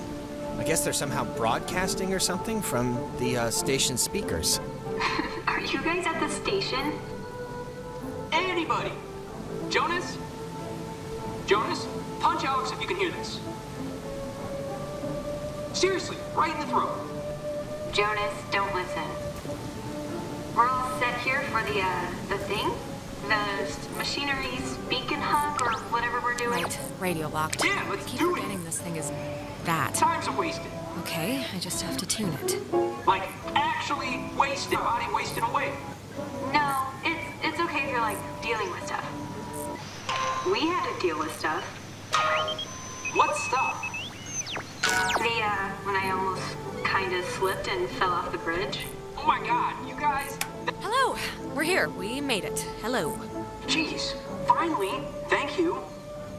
I guess they're somehow broadcasting or something from the uh, station speakers. Are you guys at the station? Anybody? Jonas? Jonas? Punch Alex if you can hear this. Seriously, right in the throat. Jonas, don't listen. We're all set here for the, uh, the thing? The machinery's beacon hug or whatever we're doing? Right, radio locked. Yeah, let's I keep do it. forgetting this thing is that. Time's a wasted. Okay, I just have to tune it. Like, actually wasted. Body wasted away. No, it's, it's okay if you're, like, dealing with stuff. We had to deal with stuff. What stuff? The, uh, when I almost kinda slipped and fell off the bridge. Oh my god, you guys. Hello, we're here. We made it. Hello. Jeez, finally, thank you.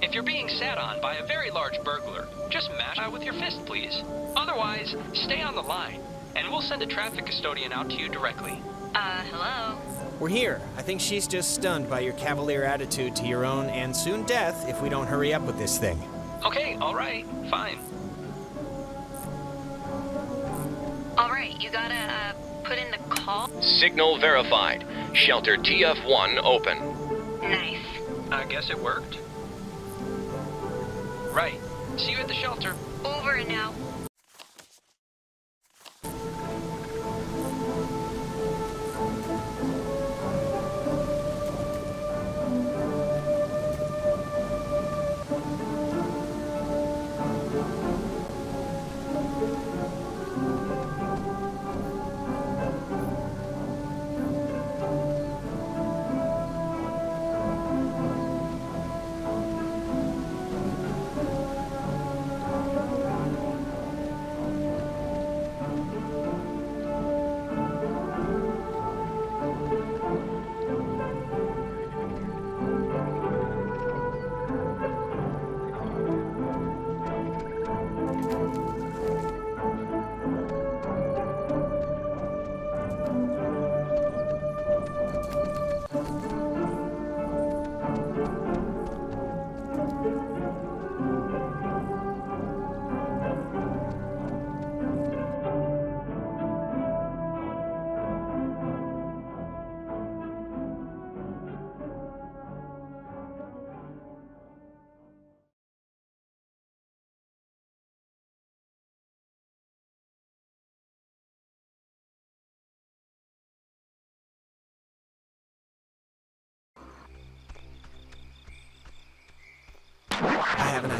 If you're being sat on by a very large burglar, just mash out with your fist, please. Otherwise, stay on the line, and we'll send a traffic custodian out to you directly. Uh, hello? We're here. I think she's just stunned by your cavalier attitude to your own and soon death if we don't hurry up with this thing. Okay, alright, fine. Alright, you gotta, uh, put in the call? Signal verified. Shelter TF1 open. Nice. I guess it worked. Right. See you at the shelter. Over and now.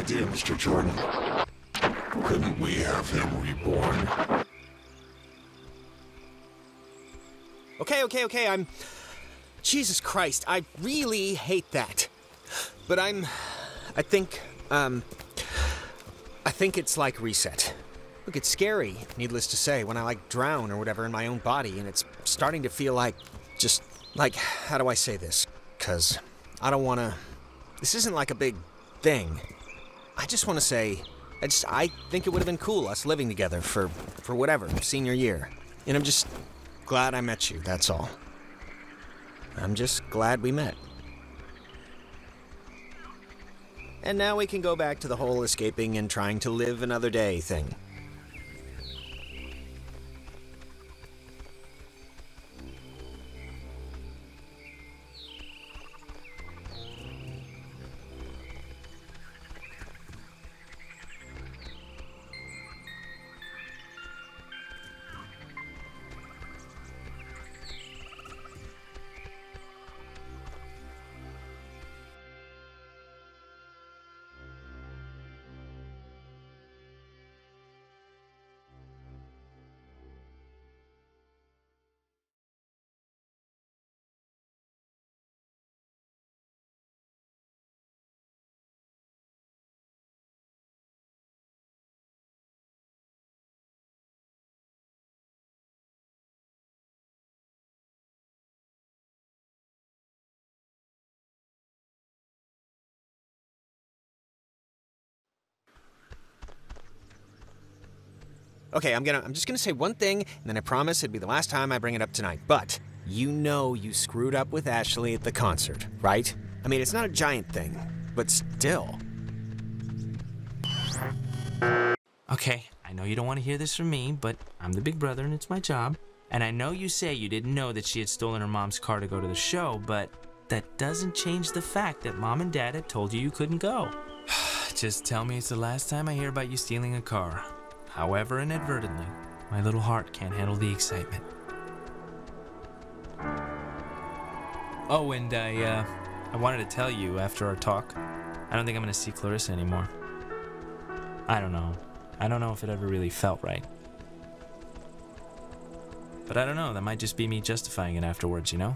Idea, Mr. Jordan. Couldn't we have him reborn? Okay, okay, okay, I'm. Jesus Christ, I really hate that. But I'm. I think, um. I think it's like reset. Look, it's scary, needless to say, when I like drown or whatever in my own body, and it's starting to feel like. just. like, how do I say this? Because I don't want to. This isn't like a big thing. I just want to say. I just. I think it would have been cool us living together for. for whatever, senior year. And I'm just glad I met you, that's all. I'm just glad we met. And now we can go back to the whole escaping and trying to live another day thing. Okay, I'm gonna I'm just gonna say one thing, and then I promise it'd be the last time I bring it up tonight. But you know you screwed up with Ashley at the concert, right? I mean, it's not a giant thing, but still. Okay, I know you don't want to hear this from me, but I'm the big brother and it's my job. And I know you say you didn't know that she had stolen her mom's car to go to the show, but that doesn't change the fact that mom and dad had told you you couldn't go. Just tell me it's the last time I hear about you stealing a car. However, inadvertently, my little heart can't handle the excitement. Oh, and I, uh, I wanted to tell you after our talk, I don't think I'm gonna see Clarissa anymore. I don't know. I don't know if it ever really felt right. But I don't know, that might just be me justifying it afterwards, you know?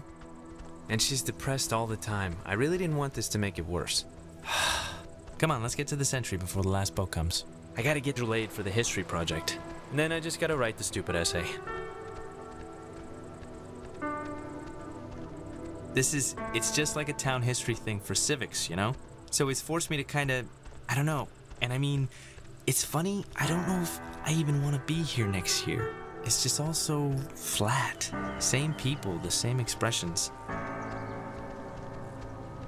And she's depressed all the time. I really didn't want this to make it worse. Come on, let's get to the century before the last boat comes. I gotta get delayed for the history project. And then I just gotta write the stupid essay. This is, it's just like a town history thing for civics, you know? So it's forced me to kind of, I don't know. And I mean, it's funny, I don't know if I even want to be here next year. It's just all so flat. Same people, the same expressions.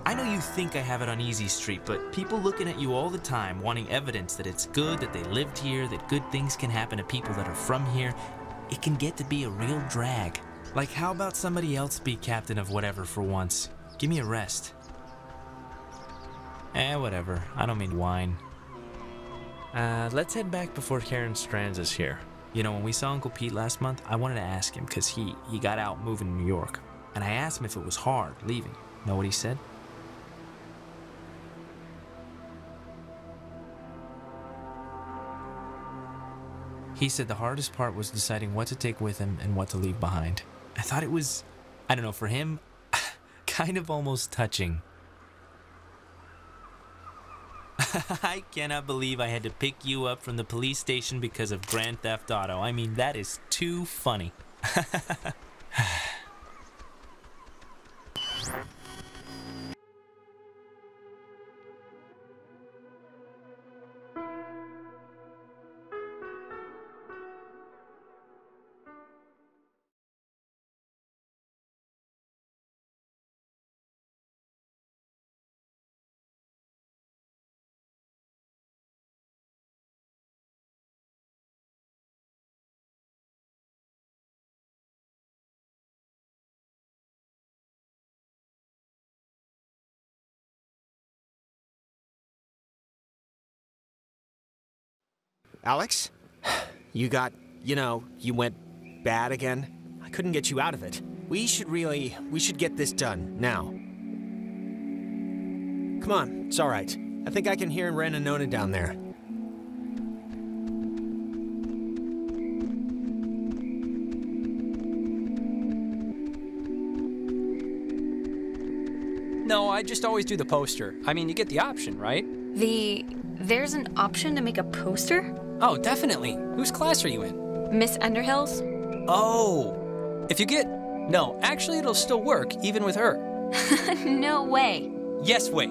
I know you think I have it on easy street, but people looking at you all the time, wanting evidence that it's good, that they lived here, that good things can happen to people that are from here, it can get to be a real drag. Like, how about somebody else be captain of whatever for once? Give me a rest. Eh, whatever. I don't mean whine. Uh, let's head back before Karen Strands is here. You know, when we saw Uncle Pete last month, I wanted to ask him because he, he got out moving to New York. And I asked him if it was hard leaving. Know what he said? He said the hardest part was deciding what to take with him and what to leave behind. I thought it was, I don't know, for him, kind of almost touching. I cannot believe I had to pick you up from the police station because of Grand Theft Auto. I mean, that is too funny. Alex? You got, you know, you went bad again? I couldn't get you out of it. We should really, we should get this done, now. Come on, it's alright. I think I can hear Ren and Nona down there. No, I just always do the poster. I mean, you get the option, right? The. There's an option to make a poster? Oh, definitely. Whose class are you in? Miss Underhill's? Oh. If you get. No, actually, it'll still work, even with her. no way. Yes, wait.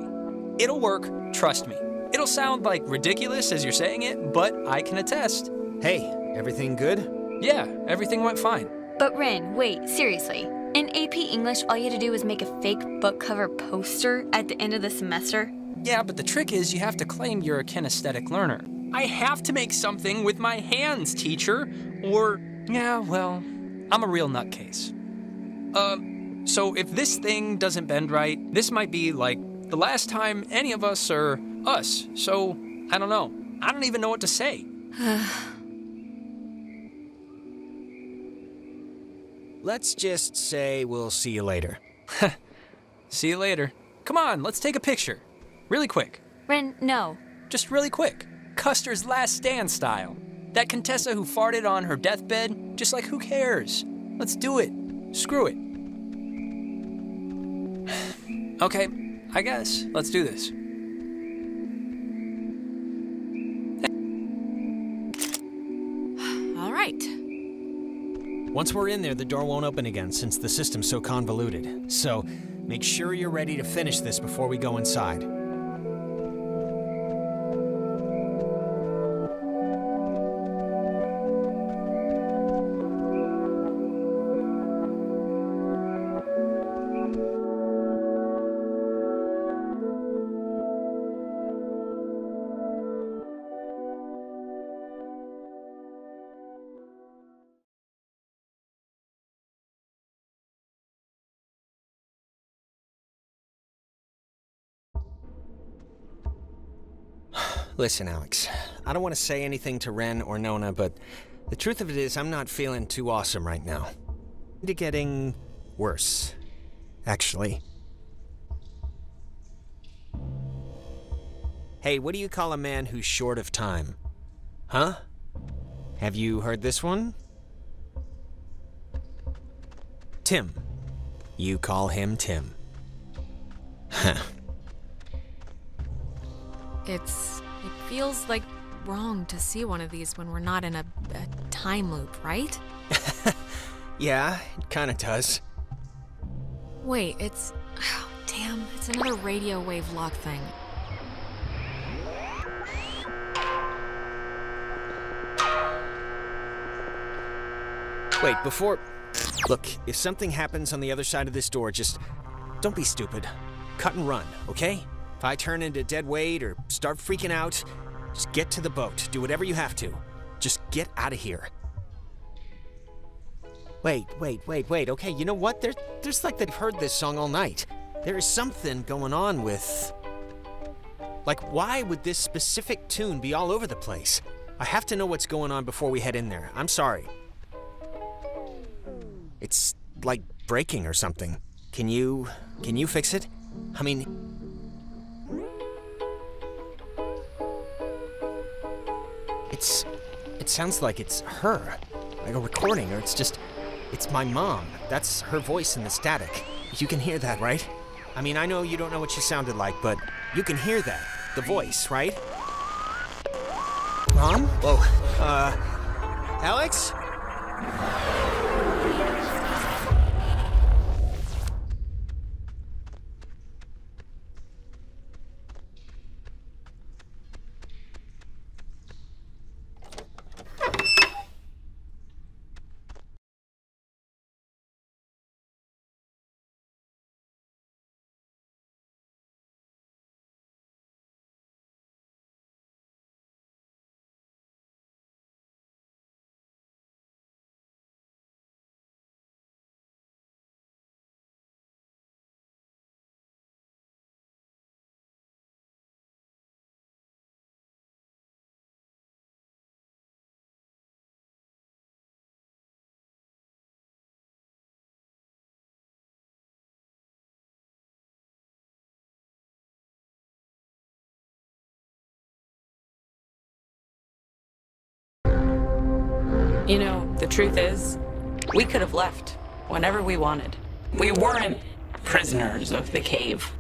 It'll work, trust me. It'll sound like ridiculous as you're saying it, but I can attest. Hey, everything good? Yeah, everything went fine. But Ren, wait, seriously. In AP English, all you had to do was make a fake book cover poster at the end of the semester? Yeah, but the trick is you have to claim you're a kinesthetic learner. I have to make something with my hands, teacher, or, yeah, well, I'm a real nutcase. Um, so if this thing doesn't bend right, this might be like the last time any of us are us. So, I don't know. I don't even know what to say. Let's just say we'll see you later. see you later. Come on, let's take a picture. Really quick. Ren, no. Just really quick. Custer's last stand style. That Contessa who farted on her deathbed, just like who cares? Let's do it. Screw it. okay, I guess. Let's do this. All right. Once we're in there, the door won't open again since the system's so convoluted. So, make sure you're ready to finish this before we go inside. Listen, Alex, I don't want to say anything to Ren or Nona, but the truth of it is I'm not feeling too awesome right now. It's getting worse, actually. Hey, what do you call a man who's short of time? Huh? Have you heard this one? Tim. You call him Tim. Huh. It's. Feels like wrong to see one of these when we're not in a, a time loop, right? Yeah, it kinda does. Wait, it's. Oh, damn, it's another radio wave lock thing. Wait, before. Look, if something happens on the other side of this door, just don't be stupid. Cut and run, okay? If I turn into dead weight or start freaking out, just get to the boat. Do whatever you have to. Just get out of here. Wait, wait, wait, wait. Okay, you know what? There, there's like they've heard this song all night. There is something going on with. Like, why would this specific tune be all over the place? I have to know what's going on before we head in there. I'm sorry. It's like breaking or something. Can you. can you fix it? I mean. It's. it sounds like it's her. Like a recording, or it's just. it's my mom. That's her voice in the static. You can hear that, right? I mean, I know you don't know what she sounded like, but you can hear that. The voice, right? Mom? Whoa. Uh. Alex? You know, the truth is, we could have left whenever we wanted. We weren't prisoners of the cave.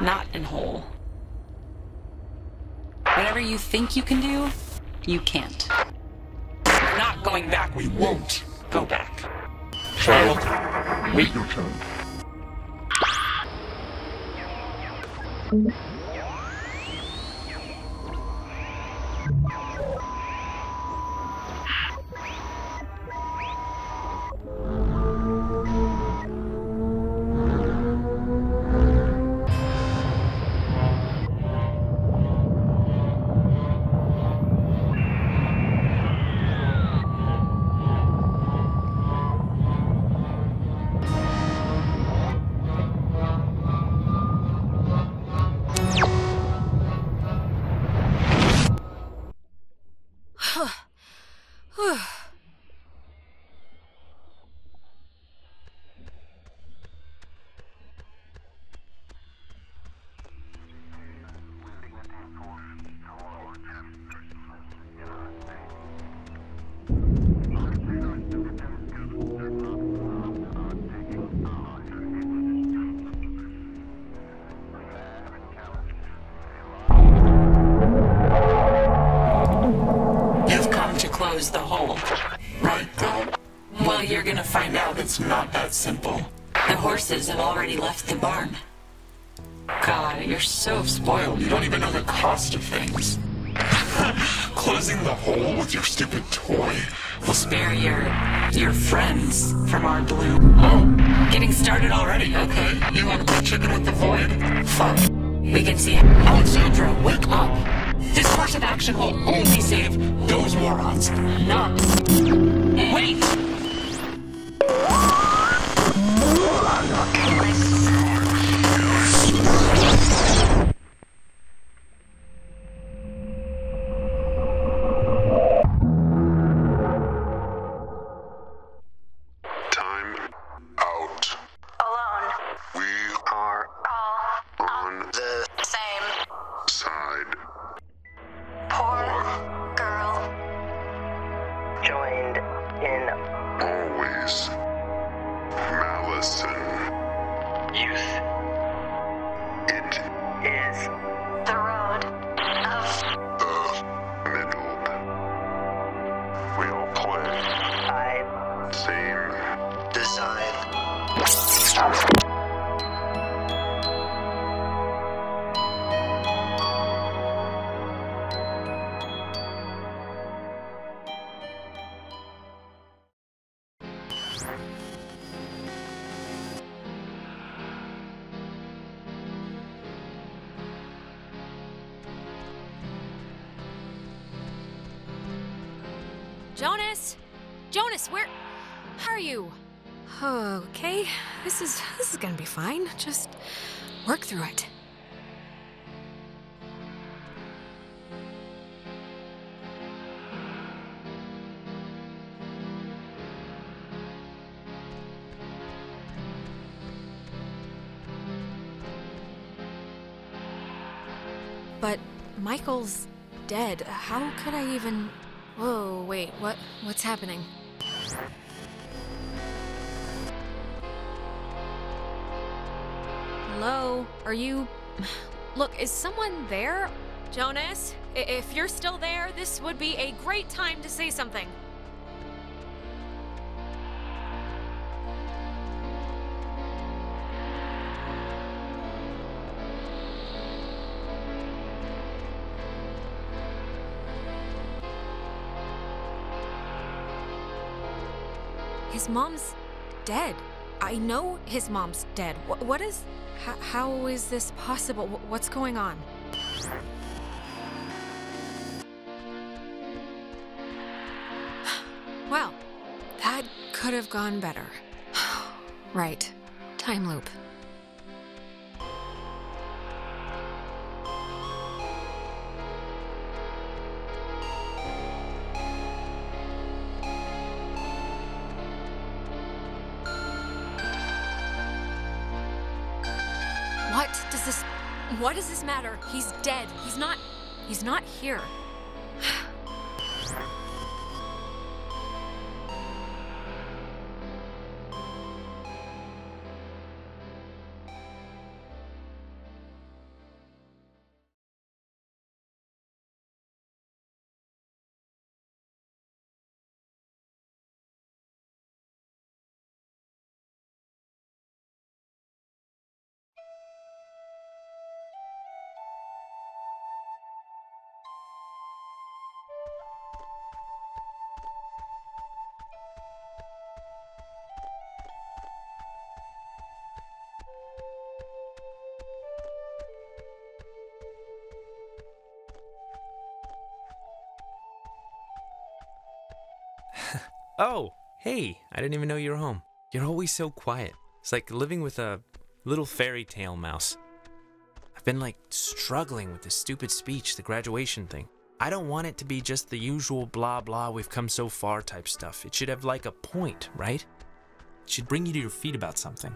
Not in whole. Whatever you think you can do, you can't. We're not going back. We won't go back. Child, wait your turn. Of things. Closing the hole with your stupid toy We'll spare your your friends from our bloom. Oh, Getting started already, okay? You want to chicken with the void? Fuck. We can see Alexandra, wake up! This course of action will only save Those morons. not... Wait! Just work through it. But Michael's dead. How could I even Whoa, wait, what what's happening? Hello? Are you Look, is someone there? Jonas, if you're still there, this would be a great time to say something. His mom's dead. I know his mom's dead. What, what is. How, how is this possible? Wh- What's going on? Well, that could have gone better. right. Time loop. Matter? He's dead. He's not he's not here. Oh, hey, I didn't even know you were home. You're always so quiet. It's like living with a little fairy tale mouse. I've been like struggling with this stupid speech, the graduation thing. I don't want it to be just the usual blah blah, we've come so far type stuff. It should have like a point, right? It should bring you to your feet about something.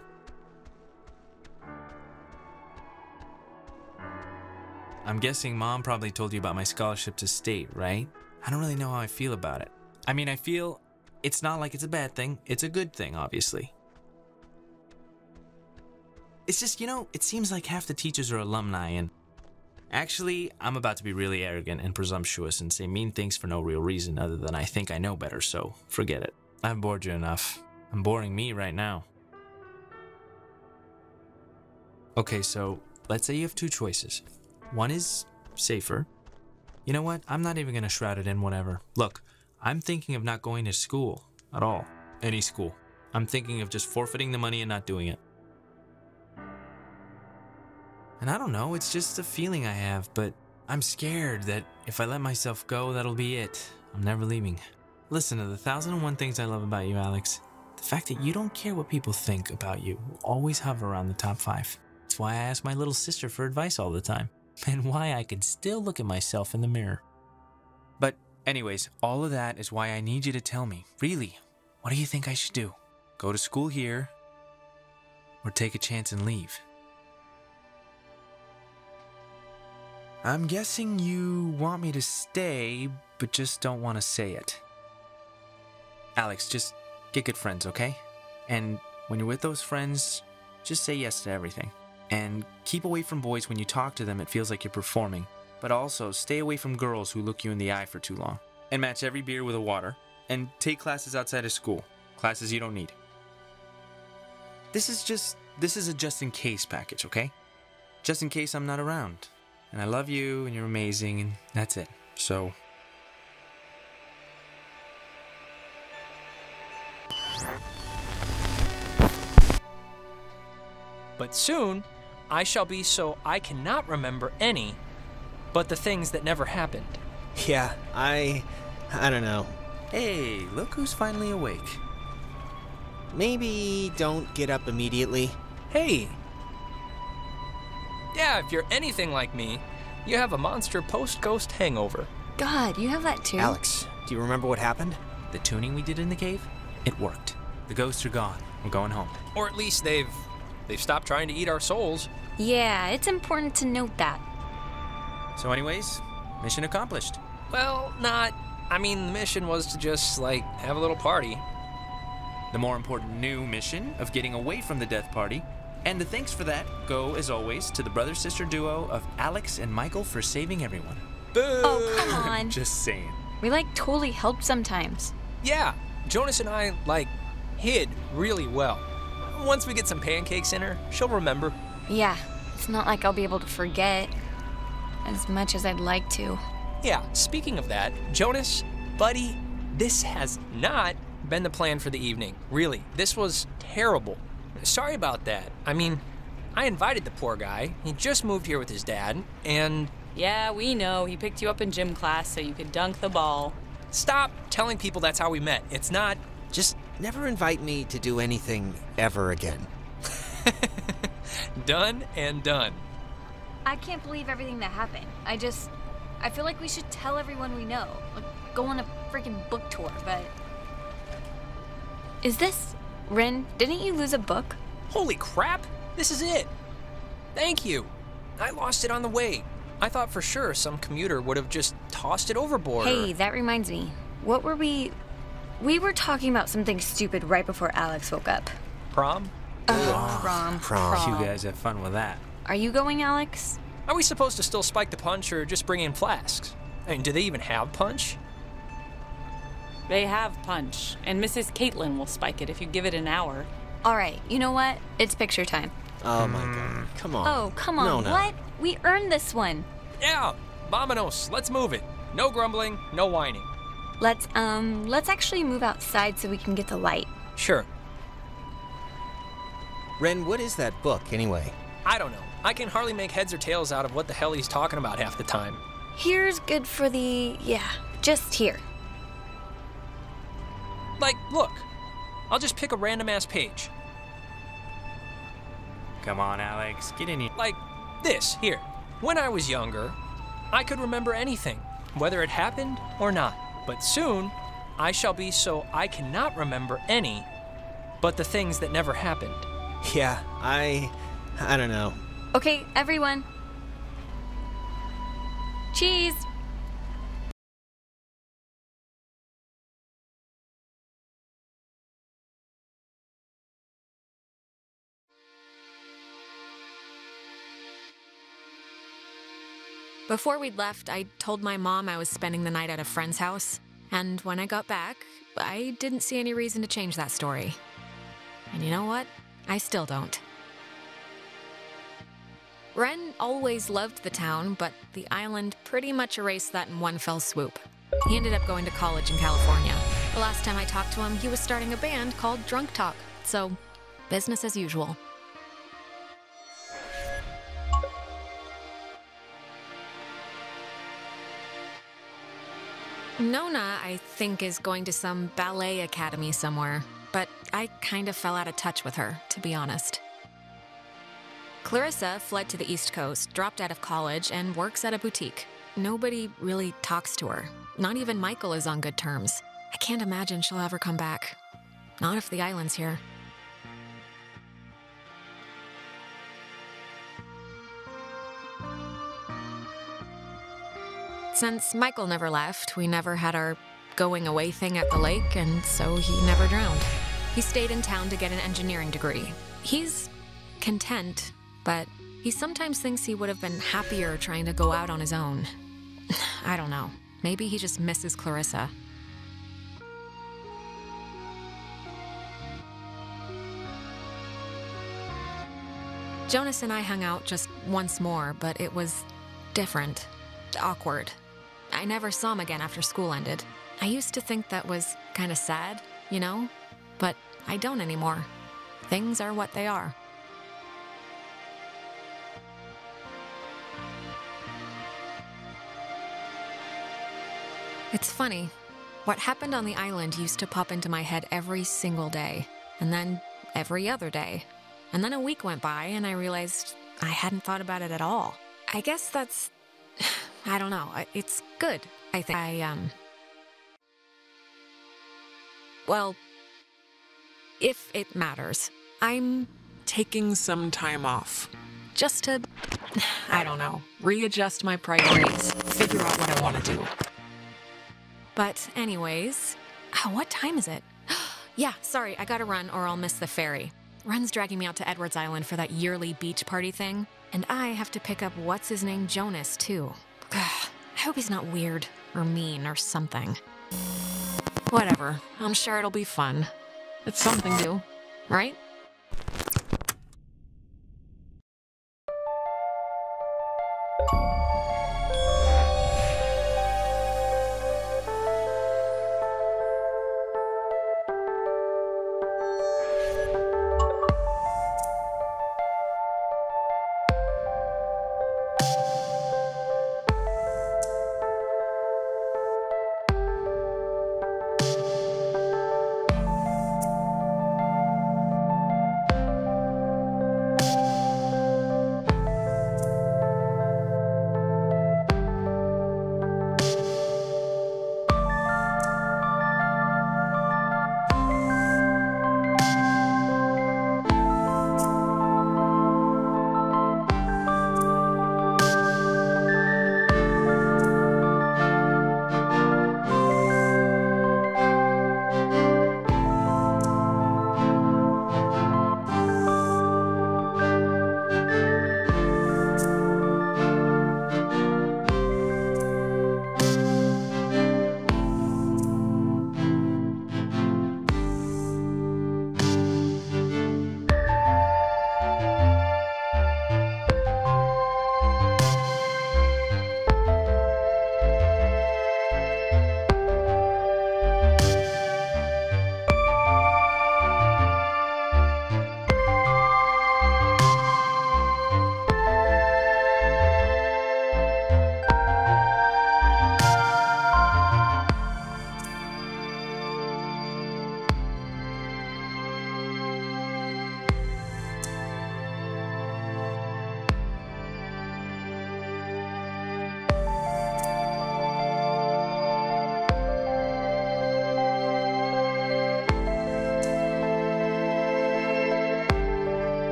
I'm guessing mom probably told you about my scholarship to state, right? I don't really know how I feel about it. I mean, I feel it's not like it's a bad thing, it's a good thing, obviously. It's just, you know, it seems like half the teachers are alumni, and actually, I'm about to be really arrogant and presumptuous and say mean things for no real reason other than I think I know better, so forget it. I've bored you enough. I'm boring me right now. Okay, so let's say you have two choices. One is safer. You know what? I'm not even gonna shroud it in whatever. Look, I'm thinking of not going to school at all. Any school. I'm thinking of just forfeiting the money and not doing it. And I don't know, it's just a feeling I have, but I'm scared that if I let myself go, that'll be it. I'm never leaving. Listen to the thousand and one things I love about you, Alex. The fact that you don't care what people think about you will always hover around the top five. It's why I ask my little sister for advice all the time, and why I can still look at myself in the mirror. But, anyways, all of that is why I need you to tell me, really, what do you think I should do? Go to school here, or take a chance and leave? I'm guessing you want me to stay, but just don't want to say it. Alex, just get good friends, okay? And when you're with those friends, just say yes to everything. And keep away from boys when you talk to them, it feels like you're performing. But also, stay away from girls who look you in the eye for too long. And match every beer with a water. And take classes outside of school, classes you don't need. This is just, this is a just in case package, okay? Just in case I'm not around. And I love you, and you're amazing, and that's it. So, But soon, I shall be so I cannot remember any but the things that never happened. Yeah, I. I don't know. hey, look who's finally awake. Maybe don't get up immediately. Hey! Yeah, if you're anything like me, you have a monster post ghost hangover. God, you have that too. Alex, do you remember what happened? The tuning we did in the cave, it worked. The ghosts are gone. We're going home. Or at least they've they've stopped trying to eat our souls. Yeah, it's important to note that. So, anyways, mission accomplished. Well, not. I mean, the mission was to just like have a little party. The more important new mission of getting away from the death party. And the thanks for that go, as always, to the brother sister duo of Alex and Michael for saving everyone. Boo! Oh, come on. Just saying. We like totally help sometimes. Yeah, Jonas and I like hid really well. Once we get some pancakes in her, she'll remember. Yeah, it's not like I'll be able to forget as much as I'd like to. Yeah, speaking of that, Jonas, buddy, this has not been the plan for the evening. Really, this was terrible. Sorry about that. I mean, I invited the poor guy. He just moved here with his dad, and Yeah, we know. He picked you up in gym class so you could dunk the ball. stop telling people that's how we met. It's not. Just never invite me to do anything ever again. Done and done. I can't believe everything that happened. I just. I feel like we should tell everyone we know. Like, go on a freaking book tour, but. Is this. Ren, didn't you lose a book? Holy crap! This is it! Thank you! I lost it on the way. I thought for sure some commuter would have just tossed it overboard. or- Hey, that reminds me. What were we. We were talking about something stupid right before Alex woke up. Prom? Oh, prom. You guys have fun with that. Are you going, Alex? Are we supposed to still spike the punch or just bring in flasks? I mean, do they even have punch? They have punch, and Mrs. Caitlin will spike it if you give it an hour. All right, you know what? It's picture time. Oh my god. Come on. Oh, come on. No, no. What? We earned this one. Yeah! Vamonos, let's move it. No grumbling, no whining. Let's, um, let's actually move outside so we can get the light. Sure. Ren, what is that book anyway? I don't know. I can hardly make heads or tails out of what the hell he's talking about half the time. Here's good for the. Yeah, just here. Like, look, I'll just pick a random ass page. Come on, Alex, get in here. Like this, here. When I was younger, I could remember anything, whether it happened or not. But soon, I shall be so I cannot remember any but the things that never happened. Yeah, I. I don't know. Okay, everyone. Cheese! Before we'd left, I told my mom I was spending the night at a friend's house, and when I got back, I didn't see any reason to change that story. And you know what? I still don't. Ren always loved the town, but the island pretty much erased that in one fell swoop. He ended up going to college in California. The last time I talked to him, he was starting a band called Drunk Talk, so business as usual. Nona, I think, is going to some ballet academy somewhere, but I kind of fell out of touch with her, to be honest. Clarissa fled to the East Coast, dropped out of college, and works at a boutique. Nobody really talks to her. Not even Michael is on good terms. I can't imagine she'll ever come back. Not if the island's here. Since Michael never left, we never had our going away thing at the lake, and so he never drowned. He stayed in town to get an engineering degree. He's content, but he sometimes thinks he would have been happier trying to go out on his own. I don't know. Maybe he just misses Clarissa. Jonas and I hung out just once more, but it was different, awkward. I never saw him again after school ended. I used to think that was kind of sad, you know? But I don't anymore. Things are what they are. It's funny. What happened on the island used to pop into my head every single day, and then every other day. And then a week went by, and I realized I hadn't thought about it at all. I guess that's. I don't know. It's good, I think. I, um. Well, if it matters, I'm Taking some time off. just to. I don't know. Readjust my priorities, figure out what I want to do. But, anyways, oh, what time is it? yeah, sorry, I gotta run or I'll miss the ferry. Ren's dragging me out to Edwards Island for that yearly beach party thing, and I have to pick up what's his name Jonas, too. I hope he's not weird or mean or something. Whatever, I'm sure it'll be fun. It's something new, right?